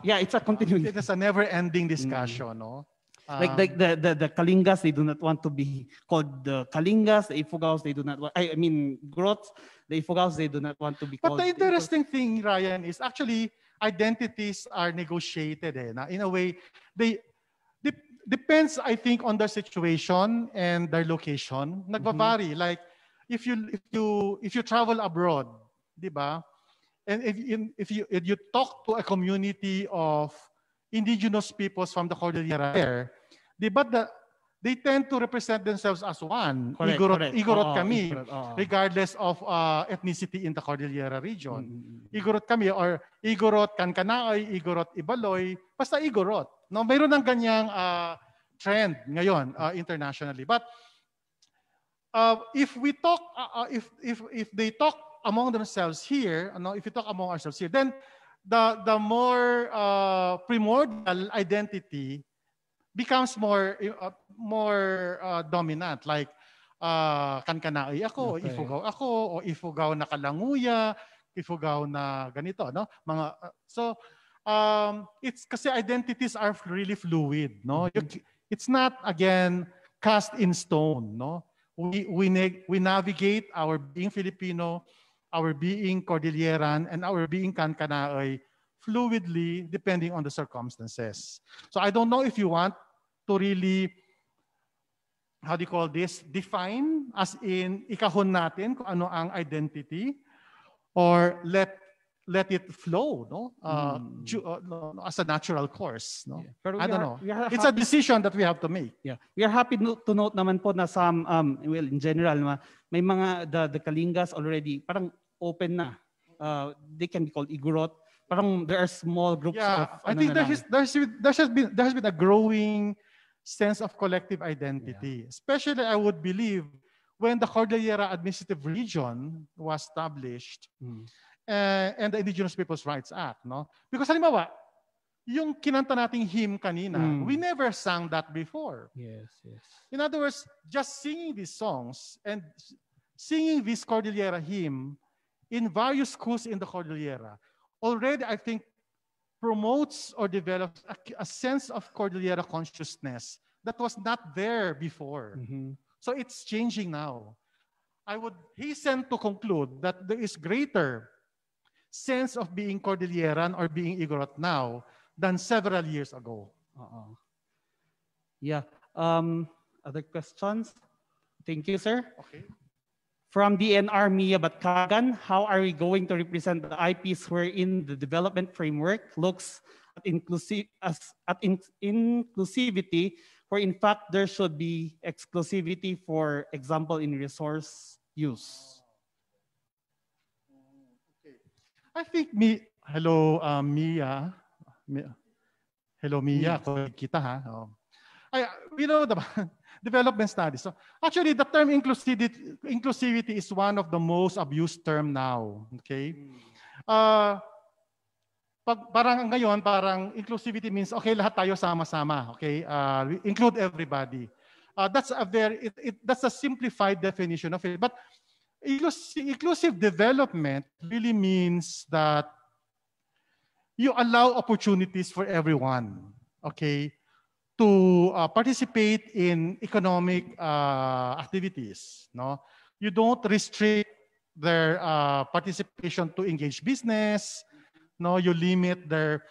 Yeah, it's a continuing. It is a never-ending discussion, no? Like, Um, like the, the, the Kalingas, they do not want to be called the Kalingas. The Ifugaos, they do not want, I, I mean, Grots, the Ifugaos, they do not want to be But called. the interesting thing, Ryan, is actually identities are negotiated. Eh, na? In a way, they depends, I think, on their situation and their location. Nagvavary. Like if you if you if you travel abroad, di ba? And if in, if you if you talk to a community of indigenous peoples from the Cordillera there, di ba the, they tend to represent themselves as one. Correct, Igorot, correct. Igorot Oo, kami, Igorot, oo. regardless of uh, ethnicity in the Cordillera region. Mm, mm, mm. Igorot kami or Igorot Kankanaoy, Igorot Ibaloy, basta Igorot. No, mayroon ng ganyang uh, trend ngayon uh, internationally. But uh, if we talk uh, uh, if if if they talk among themselves here, ano, if we talk among ourselves here, then the the more uh, primordial identity becomes more uh, more uh, dominant like uh, kankanaoy ako, Okay. ifugaw ako, o ifugaw na kalanguya, ifugaw na ganito, no? Mga uh, so um it's kasi identities are really fluid, no? You- it's not again cast in stone, no? We we neg- we navigate our being Filipino, our being Cordilleran, and our being Kankanaay fluidly depending on the circumstances. So I don't know if you want to really how do you call this? Define as in ikahon natin kung ano ang identity or let let it flow, no? Uh, Mm. ju- uh, no, no, as a natural course, no? Yeah. Pero I don't are- know. It's a happy- decision that we have to make. Yeah. We are happy no- to note naman po na some, um, well, in general, ma- may mga, the, the Kalingas already, parang open na. Uh, they can be called Igorot. Parang there are small groups Yeah, of, I ano think na there there's, there has been there has been a growing sense of collective identity. Especially, I would believe, when the Cordillera Administrative Region was established Mm. Uh, and the Indigenous Peoples' Rights Act, no? Because halimbawa, yung kinanta nating hymn kanina, Mm. we never sang that before. Yes, yes. In other words, just singing these songs and singing this Cordillera hymn in various schools in the Cordillera already, I think, promotes or develops a, a sense of Cordillera consciousness that was not there before. Mhm. So it's changing now. I would hasten to conclude that there is greater sense of being Cordilleran or being Igorot now than several years ago. Oo. Yeah. Um, other questions? Thank you, sir. Okay. From DNR Mia Batkagan, how are we going to represent the IPs wherein the development framework looks at inclusive as at in, inclusivity, where in fact there should be exclusivity, for example, in resource use? I think me, hello uh, Mia. Mi- Hello Mia, colleague kita ha. Oh. I, we know the *laughs* development studies. So actually the term inclusivity, inclusivity is one of the most abused term now. Okay? Uh, pag, parang ngayon, parang inclusivity means, okay, lahat tayo sama-sama. Okay? Uh, include everybody. Uh, that's a very, it, it, that's a simplified definition of it. But inclusive, development really means that you allow opportunities for everyone, okay, to uh, participate in economic uh, activities. No, you don't restrict their uh, participation to engage business. No, you limit their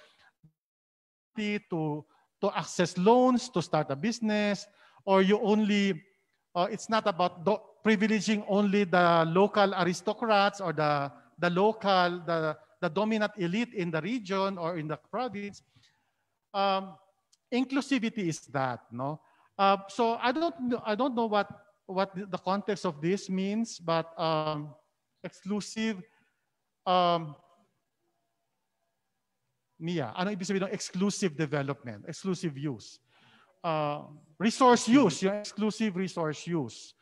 ability to to access loans to start a business, or you only. Uh, it's not about privileging only the local aristocrats or the the local the the dominant elite in the region or in the province. Um, inclusivity is that, no? Uh, so I don't know, I don't know what what the context of this means, but um, exclusive. Um, Mia, ano ibig sabihin ng exclusive development, exclusive use? Uh, resource use, yung exclusive resource use.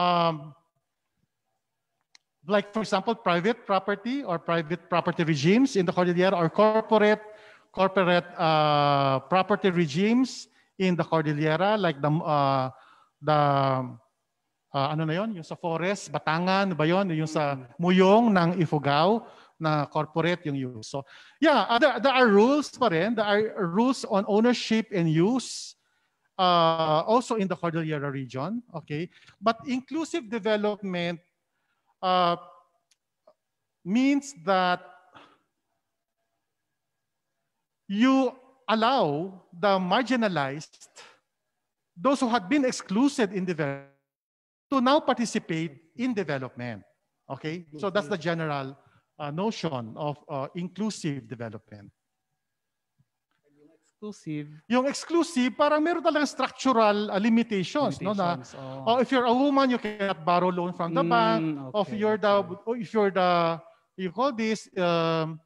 Um, like for example, private property or private property regimes in the Cordillera or corporate corporate uh, property regimes in the Cordillera like the uh, the uh, ano na yon yung sa forest Batangan ba yon yung sa Muyong ng Ifugao na corporate yung use. So yeah uh, there, there are rules pa rin. There are rules on ownership and use uh, also in the Cordillera region okay but inclusive development uh, means that you allow the marginalized, those who had been excluded in development, to now participate in development. Okay? So that's the general uh, notion of uh, inclusive development. Exclusive. Yung exclusive, parang meron talagang structural uh, limitations, no na limitations, oh. oh, if you're a woman, you cannot borrow loan from the Mm, bank. Or if okay, you're the okay. if you're the you call this um,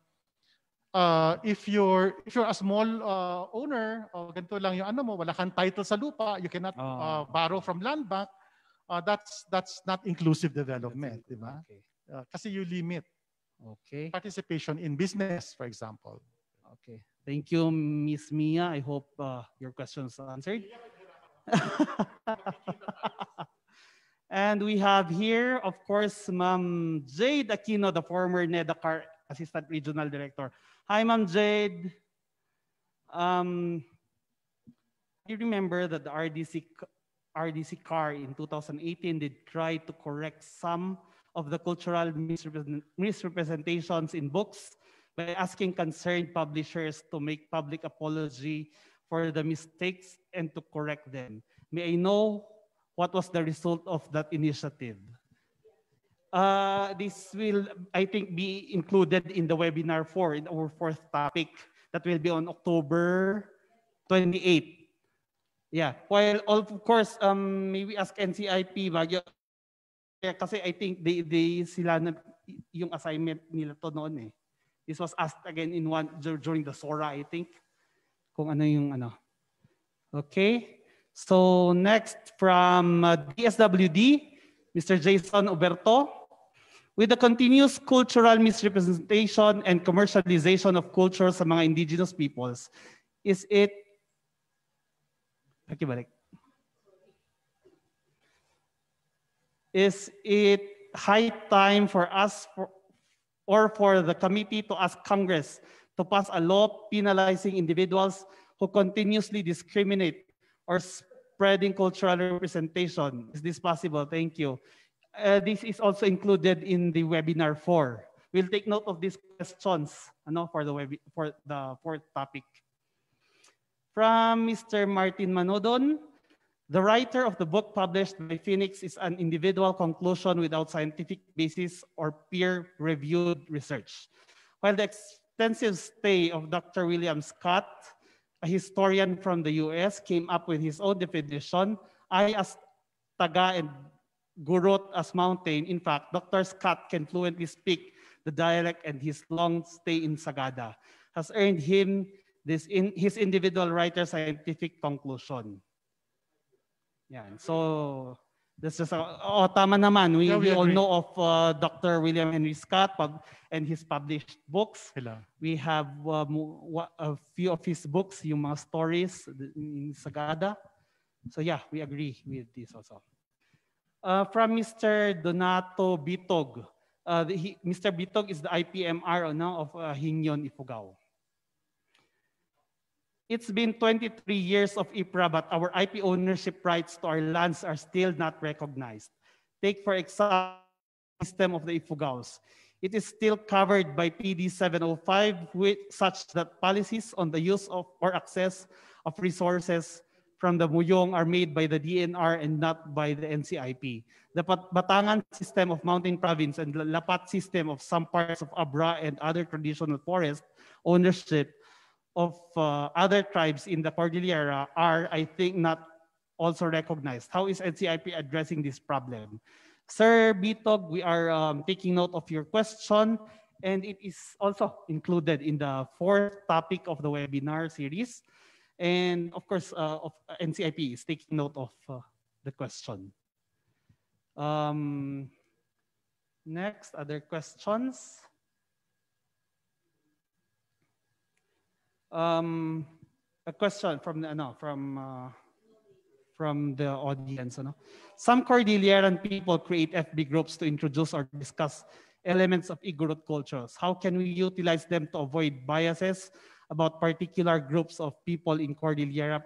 uh, if you're if you're a small uh, owner, o ganito lang yung ano mo, wala kang title sa lupa, you cannot Oh. uh, borrow from land bank. Uh, that's that's not inclusive development, di ba? Okay. Uh, kasi you limit Okay. participation in business, for example. Okay. Thank you, Miss Mia. I hope uh, your questions answered. *laughs* and we have here, of course, Ma'am Jade Aquino, the former NEDACAR Assistant Regional Director. Hi, Ma'am Jade. Um, you remember that the RDC, RDC car in 2018 did try to correct some of the cultural misrepresent- misrepresentations in books by asking concerned publishers to make public apology for the mistakes and to correct them. May I know what was the result of that initiative? Uh, this will, I think, be included in the webinar four, in our fourth topic, that will be on October 28. Yeah, while of course, um, maybe ask NCIP, Baguio, kasi I think they, they sila na, yung assignment nila to noon eh. This was asked again in one during the SORA, I think. Kung ano yung ano. Okay. So next from uh, DSWD, Mr. Jason Oberto. With the continuous cultural misrepresentation and commercialization of culture sa mga indigenous peoples, is it Pakibalik. Is it high time for us for, or for the committee to ask Congress to pass a law penalizing individuals who continuously discriminate or spreading cultural representation? Is this possible? Thank you. Uh, this is also included in the webinar four. We'll take note of these questions ano, for the web, for the fourth topic. From Mr. Martin Manodon, the writer of the book published by Phoenix is an individual conclusion without scientific basis or peer-reviewed research. While the extensive stay of Dr. William Scott, a historian from the US, came up with his own definition, I as Taga and Gurut as mountain. In fact, Dr. Scott can fluently speak the dialect and his long stay in Sagada has earned him this in his individual writer scientific conclusion. Yan. So, this is, a, oh, tama naman. We, Yeah, we we all know of uh, Dr. William Henry Scott pub- and his published books. Sila. We have uh, a few of his books, yung mga stories in Sagada. So yeah, we agree with this also. Uh, from Mr. Donato Bitog. Uh, the, he, Mr. Bitog is the IPMR ano, of uh, Hingyon, Ifugao. It's been 23 years of IPRA, but our IP ownership rights to our lands are still not recognized. Take, for example, the system of the Ifugaos. It is still covered by PD 705, with such that policies on the use of or access of resources from the Muyong are made by the DNR and not by the NCIP. The Batangan system of mountain province and the Lapat system of some parts of Abra and other traditional forest ownership of uh, other tribes in the Cordillera are, I think, not also recognized. How is NCIP addressing this problem? Sir Bitog, we are um, taking note of your question and it is also included in the fourth topic of the webinar series. And of course, uh, of NCIP is taking note of uh, the question. Um, next, other questions? Um, a question from the, no, from uh, from the audience. Ano? Some Cordilleran people create FB groups to introduce or discuss elements of Igorot cultures. How can we utilize them to avoid biases about particular groups of people in Cordillera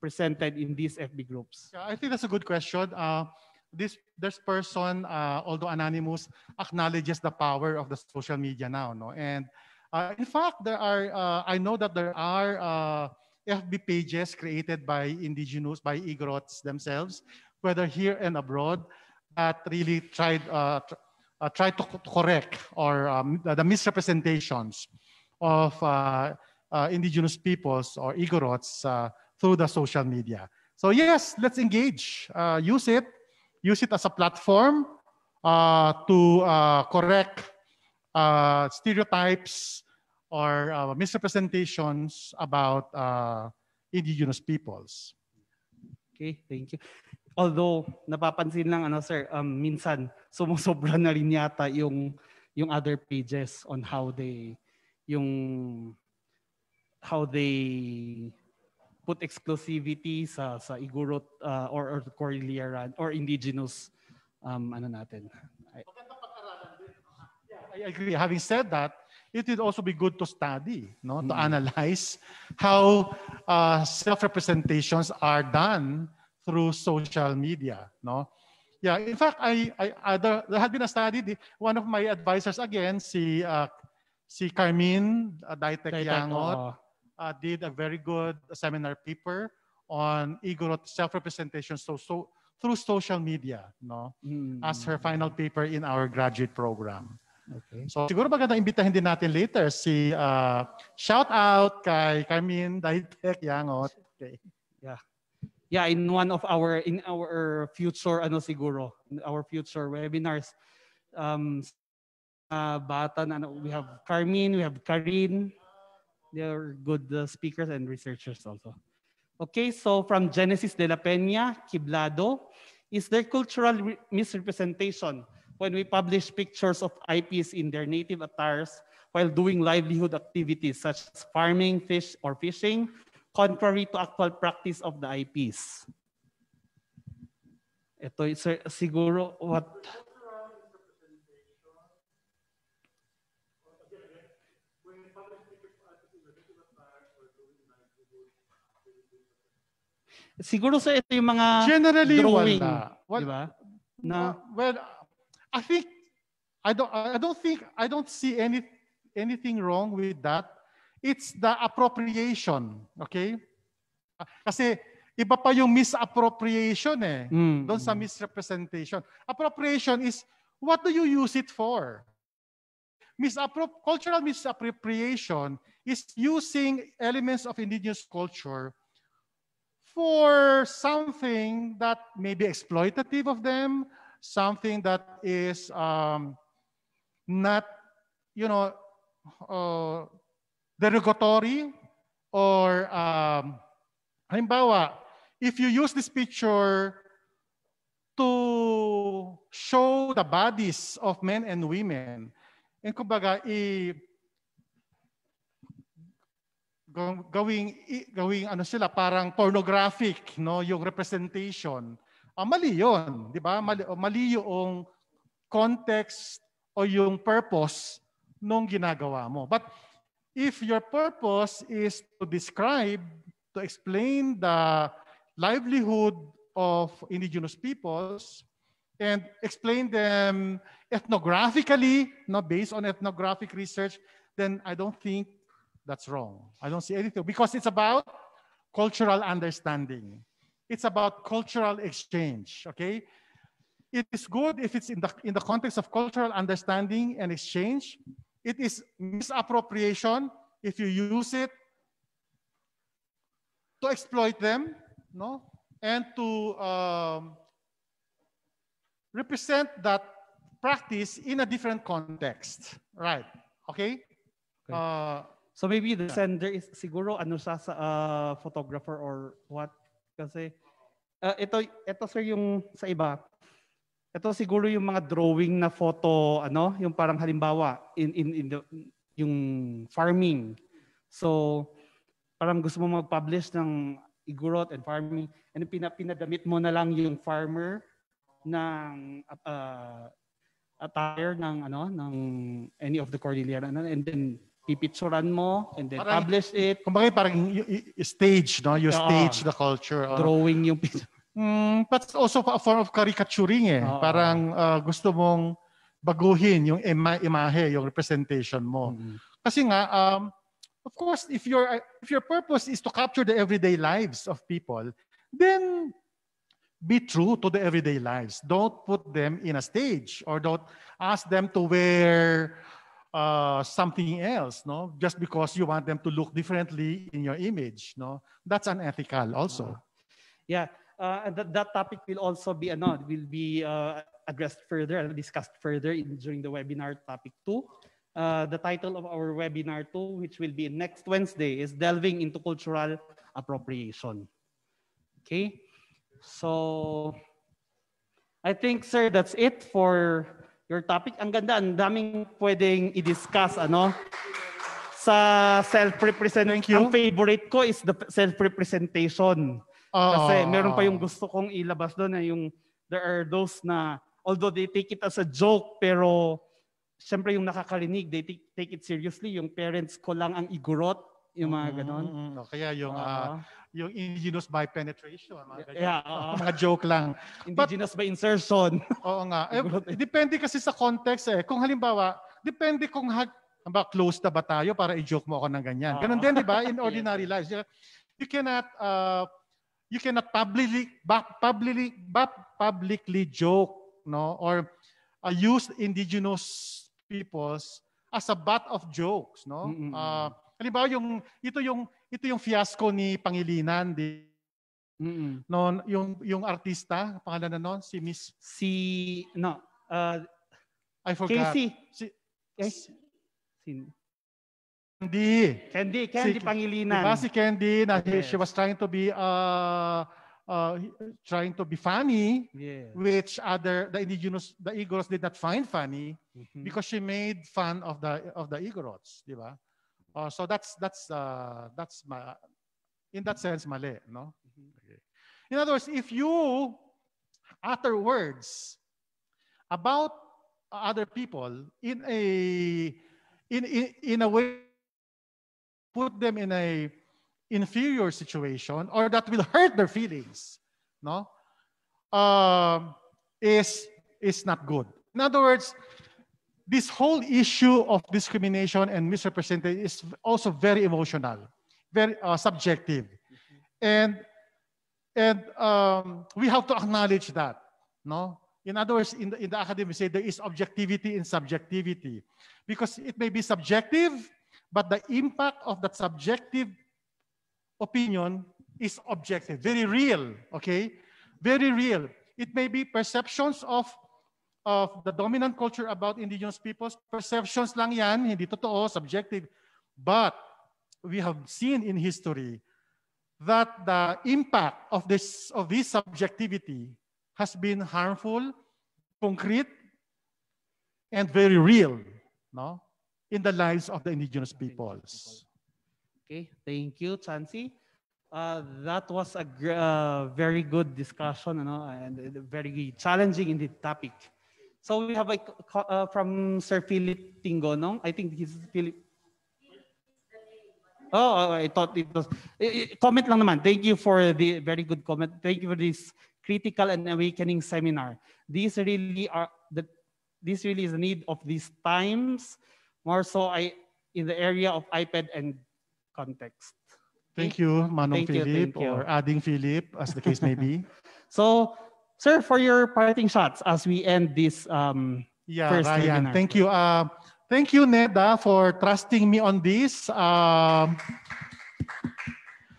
presented in these FB groups? Yeah, I think that's a good question. Uh, this this person, uh, although anonymous, acknowledges the power of the social media now. No, and uh, in fact, there are. Uh, I know that there are uh, FB pages created by indigenous, by Igorots themselves, whether here and abroad, that really tried uh, tr- uh, try to co- correct or um, the misrepresentations of uh, uh, indigenous peoples or Igorots uh, through the social media. So yes, let's engage. Use it. Use it as a platform to correct uh, stereotypes or uh, misrepresentations about uh, indigenous peoples. Okay, thank you. Although napapansin lang ano sir, um, minsan sumusobra na rin yata yung yung other pages on how they yung how they put exclusivity sa sa Igorot uh, or or Cordilleran or indigenous um ano natin. I- I agree. Having said that, it would also be good to study, no, to analyze how uh, self-representations are done through social media, no. Yeah, in fact, I, I, I there, there had been a study. the- One of my advisors again, si uh, si Carmine uh, uh, did a very good seminar paper on Igorot self-representation so, so through social media, no, Mm, as her final paper in our graduate program. Okay. So siguro maganda imbitahin din natin later si uh, shout out kay Carmine Daitek Yangot. Okay. yeah in one of our in our future ano siguro in our future webinars um uh, bata na ano, we have Carmine we have Karin they're good uh, speakers and researchers also okay so from Genesis de la Peña Kiblado is there cultural re- misrepresentation when we publish pictures of IPs in their native attires while doing livelihood activities such as farming fish or fishing contrary to actual practice of the IPs. Ito, sir, siguro, what? Siguro sa ito yung mga Generally drawing, wala. Wal- di ba? Na, well, I think I don't I don't think I don't see any anything wrong with that. It's the appropriation, okay? Kasi iba pa yung misappropriation eh. mm, Doon sa misrepresentation. Appropriation is what do you use it for? Misappro- cultural misappropriation is using elements of indigenous culture for something that may be exploitative of them, something that is um, not, you know, uh, derogatory or um, halimbawa, if you use this picture to show the bodies of men and women, and kumbaga, i, gaw- gawing, gawing ano sila, parang pornographic, no, yung representation. Ah, mali yun, di ba? Mali, mali yung context o yung purpose nung ginagawa mo. But if your purpose is to describe, to explain the livelihood of indigenous peoples and explain them ethnographically, no, based on ethnographic research, then I don't think that's wrong. I don't see anything because it's about cultural understanding. It's about cultural exchange, okay? It is good if it's in the, in the context of cultural understanding and exchange. It is misappropriation if you use it to exploit them, no? And to um, represent that practice in a different context. Right. Okay? Okay. Uh, So maybe the sender is siguro ano siya sa uh, photographer or what kasi uh, ito ito sir yung sa iba. Ito siguro yung mga drawing na photo ano, yung parang halimbawa in in in the, yung farming. So parang gusto mo mag-publish ng igurot and farming and pina, pinadamit mo na lang yung farmer ng uh, attire ng ano ng any of the Cordillera and then pipicturan mo and then Parang- publish it kumbaga parang y- y- y- stage, no? You Oo. stage the culture. oh. drawing yung picture. Mm, but also a form of caricaturing eh. Oo. Parang uh, gusto mong baguhin yung ima- imahe, yung representation mo. Mm. Kasi nga, um, of course, if your if your purpose is to capture the everyday lives of people, then be true to the everyday lives. Don't put them in a stage or don't ask them to wear uh, something else, no? Just because you want them to look differently in your image, no? That's unethical also. Yeah, uh, and that, that topic will also be ano, will be uh, addressed further and discussed further in, during the webinar topic 2. Uh, the title of our webinar 2, which will be next Wednesday, is Delving into Cultural Appropriation. Okay? So, I think, sir, that's it for your topic. Ang ganda, ang daming pwedeng i-discuss, ano? Sa self-represent. Ang favorite ko is the self-representation. Kasi Oo. meron pa yung gusto kong ilabas doon na yung there are those na although they take it as a joke pero syempre yung nakakarinig they take, take it seriously yung parents ko lang ang igurot yung mga ganon. Mm, mm. Kaya yung Oo. ah, yung indigenous by penetration, mga ganyan. yeah, oo. *laughs* mga joke lang. *laughs* indigenous by insertion. *laughs* Oo nga. Eh, Siguro- depende kasi sa context eh. Kung halimbawa, depende kung ha, halimbawa, close na ba tayo para i-joke mo ako ng ganyan. Ganun Oo. din, di ba? In ordinary lives. You cannot uh, you cannot publicly ba- publicly ba- publicly joke no or uh, use indigenous peoples as a butt of jokes no Mm, mm, mm. uh, halimbawa yung ito yung ito yung fiasco ni Pangilinan di Mm-mm. no yung yung artista pangalan na noon si Miss Si no, uh, I forgot Casey. si Eh, si Candy Candy, Candy Si- Pangilinan. Diba si Candy na Yes. she was trying to be uh, uh, trying to be funny Yeah. which other the indigenous the Igorots did not find funny Mhm. because she made fun of the of the Igorots, di ba? Uh, so that's that's uh, that's my, in that sense mali, no? Okay. In other words, if you utter words about other people in a in in, in a way put them in a inferior situation or that will hurt their feelings, no? Um, is is not good. In other words, this whole issue of discrimination and misrepresentation is also very emotional, very uh, subjective, and and um, we have to acknowledge that. No, in other words, in the, in the academy, we say there is objectivity in subjectivity, because it may be subjective, but the impact of that subjective opinion is objective, very real. Okay, very real. It may be perceptions of of the dominant culture about indigenous peoples. Perceptions lang yan, hindi totoo, subjective. But we have seen in history that the impact of this of this subjectivity has been harmful, concrete, and very real, no, in the lives of the indigenous peoples. Okay, thank you, Chansey. Uh, that was a gr- uh, very good discussion, ano, and uh, very challenging in the topic. So we have co- uh, from Sir Philip Tingonong. I think he's Philip. Oh, oh, I thought it was. eh, eh, Comment lang naman. Thank you for the very good comment. Thank you for this critical and awakening seminar. These really are the. This really is the need of these times. More so, I in the area of iPad and context. Thank you, Manong Thank you, Philip, thank you. or adding Philip, as the case may be. *laughs* So, sir, for your parting shots as we end this um, Yeah, First Ryan, webinar. thank you. Uh, thank you, NEDA, for trusting me on this. Um,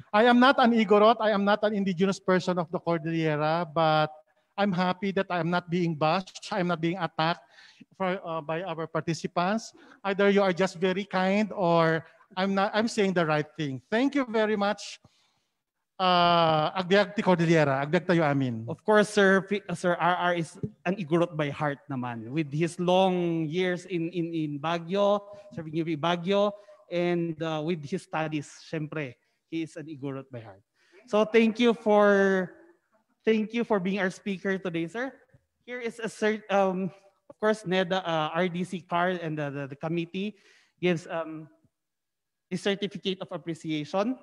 I am not an Igorot. I am not an indigenous person of the Cordillera, but I'm happy that I am not being bashed. I am not being attacked for, uh, by our participants. Either you are just very kind or I'm not. I'm saying the right thing. Thank you very much. Uh, ti Cordillera. Tayo amin. Of course, Sir, Sir RR is an Igorot by heart naman. With his long years in, in, in Baguio, serving UP Baguio, and uh, with his studies, syempre, he is an Igorot by heart. So thank you for thank you for being our speaker today, sir. Here is a cert, um, of course, NEDA uh, RDC CAR and the, the, the committee gives um, a certificate of appreciation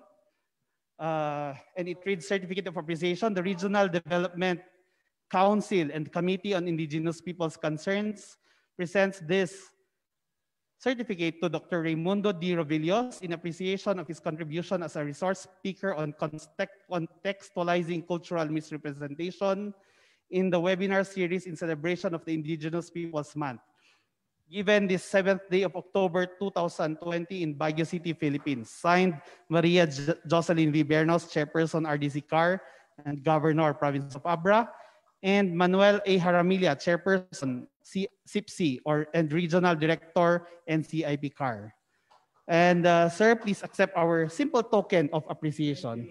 uh, and it reads Certificate of Appreciation, the Regional Development Council and Committee on Indigenous Peoples Concerns presents this certificate to Dr. Raymundo D. Rovillos in appreciation of his contribution as a resource speaker on context- contextualizing cultural misrepresentation in the webinar series in celebration of the Indigenous Peoples Month, given this 7th day of October 2020 in Baguio City, Philippines. Signed, Maria J- Jocelyn V. Bernos, Chairperson RDC CAR and Governor, Province of Abra, and Manuel A. Jaramilla, Chairperson, C- CIPC, or, and Regional Director, NCIP CAR. And uh, sir, please accept our simple token of appreciation.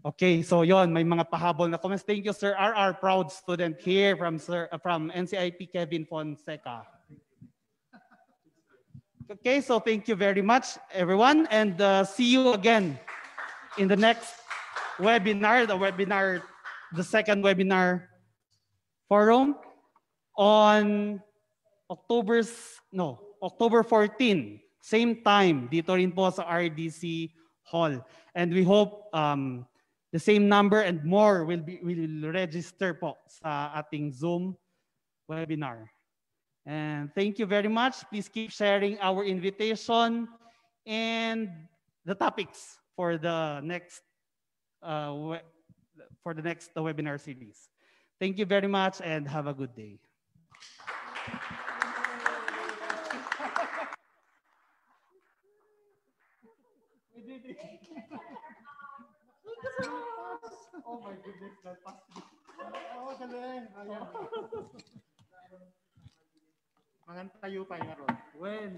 Okay, so yon may mga pahabol na comments. Thank you, Sir RR, proud student here from Sir uh, from NCIP Kevin Fonseca. Okay, so thank you very much, everyone, and uh, see you again in the next webinar, the webinar, the second webinar forum on October's no October 14, same time dito rin po sa RDC Hall, and we hope um, the same number and more will be will register po sa ating Zoom webinar. And thank you very much. Please keep sharing our invitation and the topics for the next uh, for the next webinar series. Thank you very much and have a good day. *laughs* Oh my goodness, passed me. Oh, galing. Ayaw. Mangan tayo pa nga ron. When?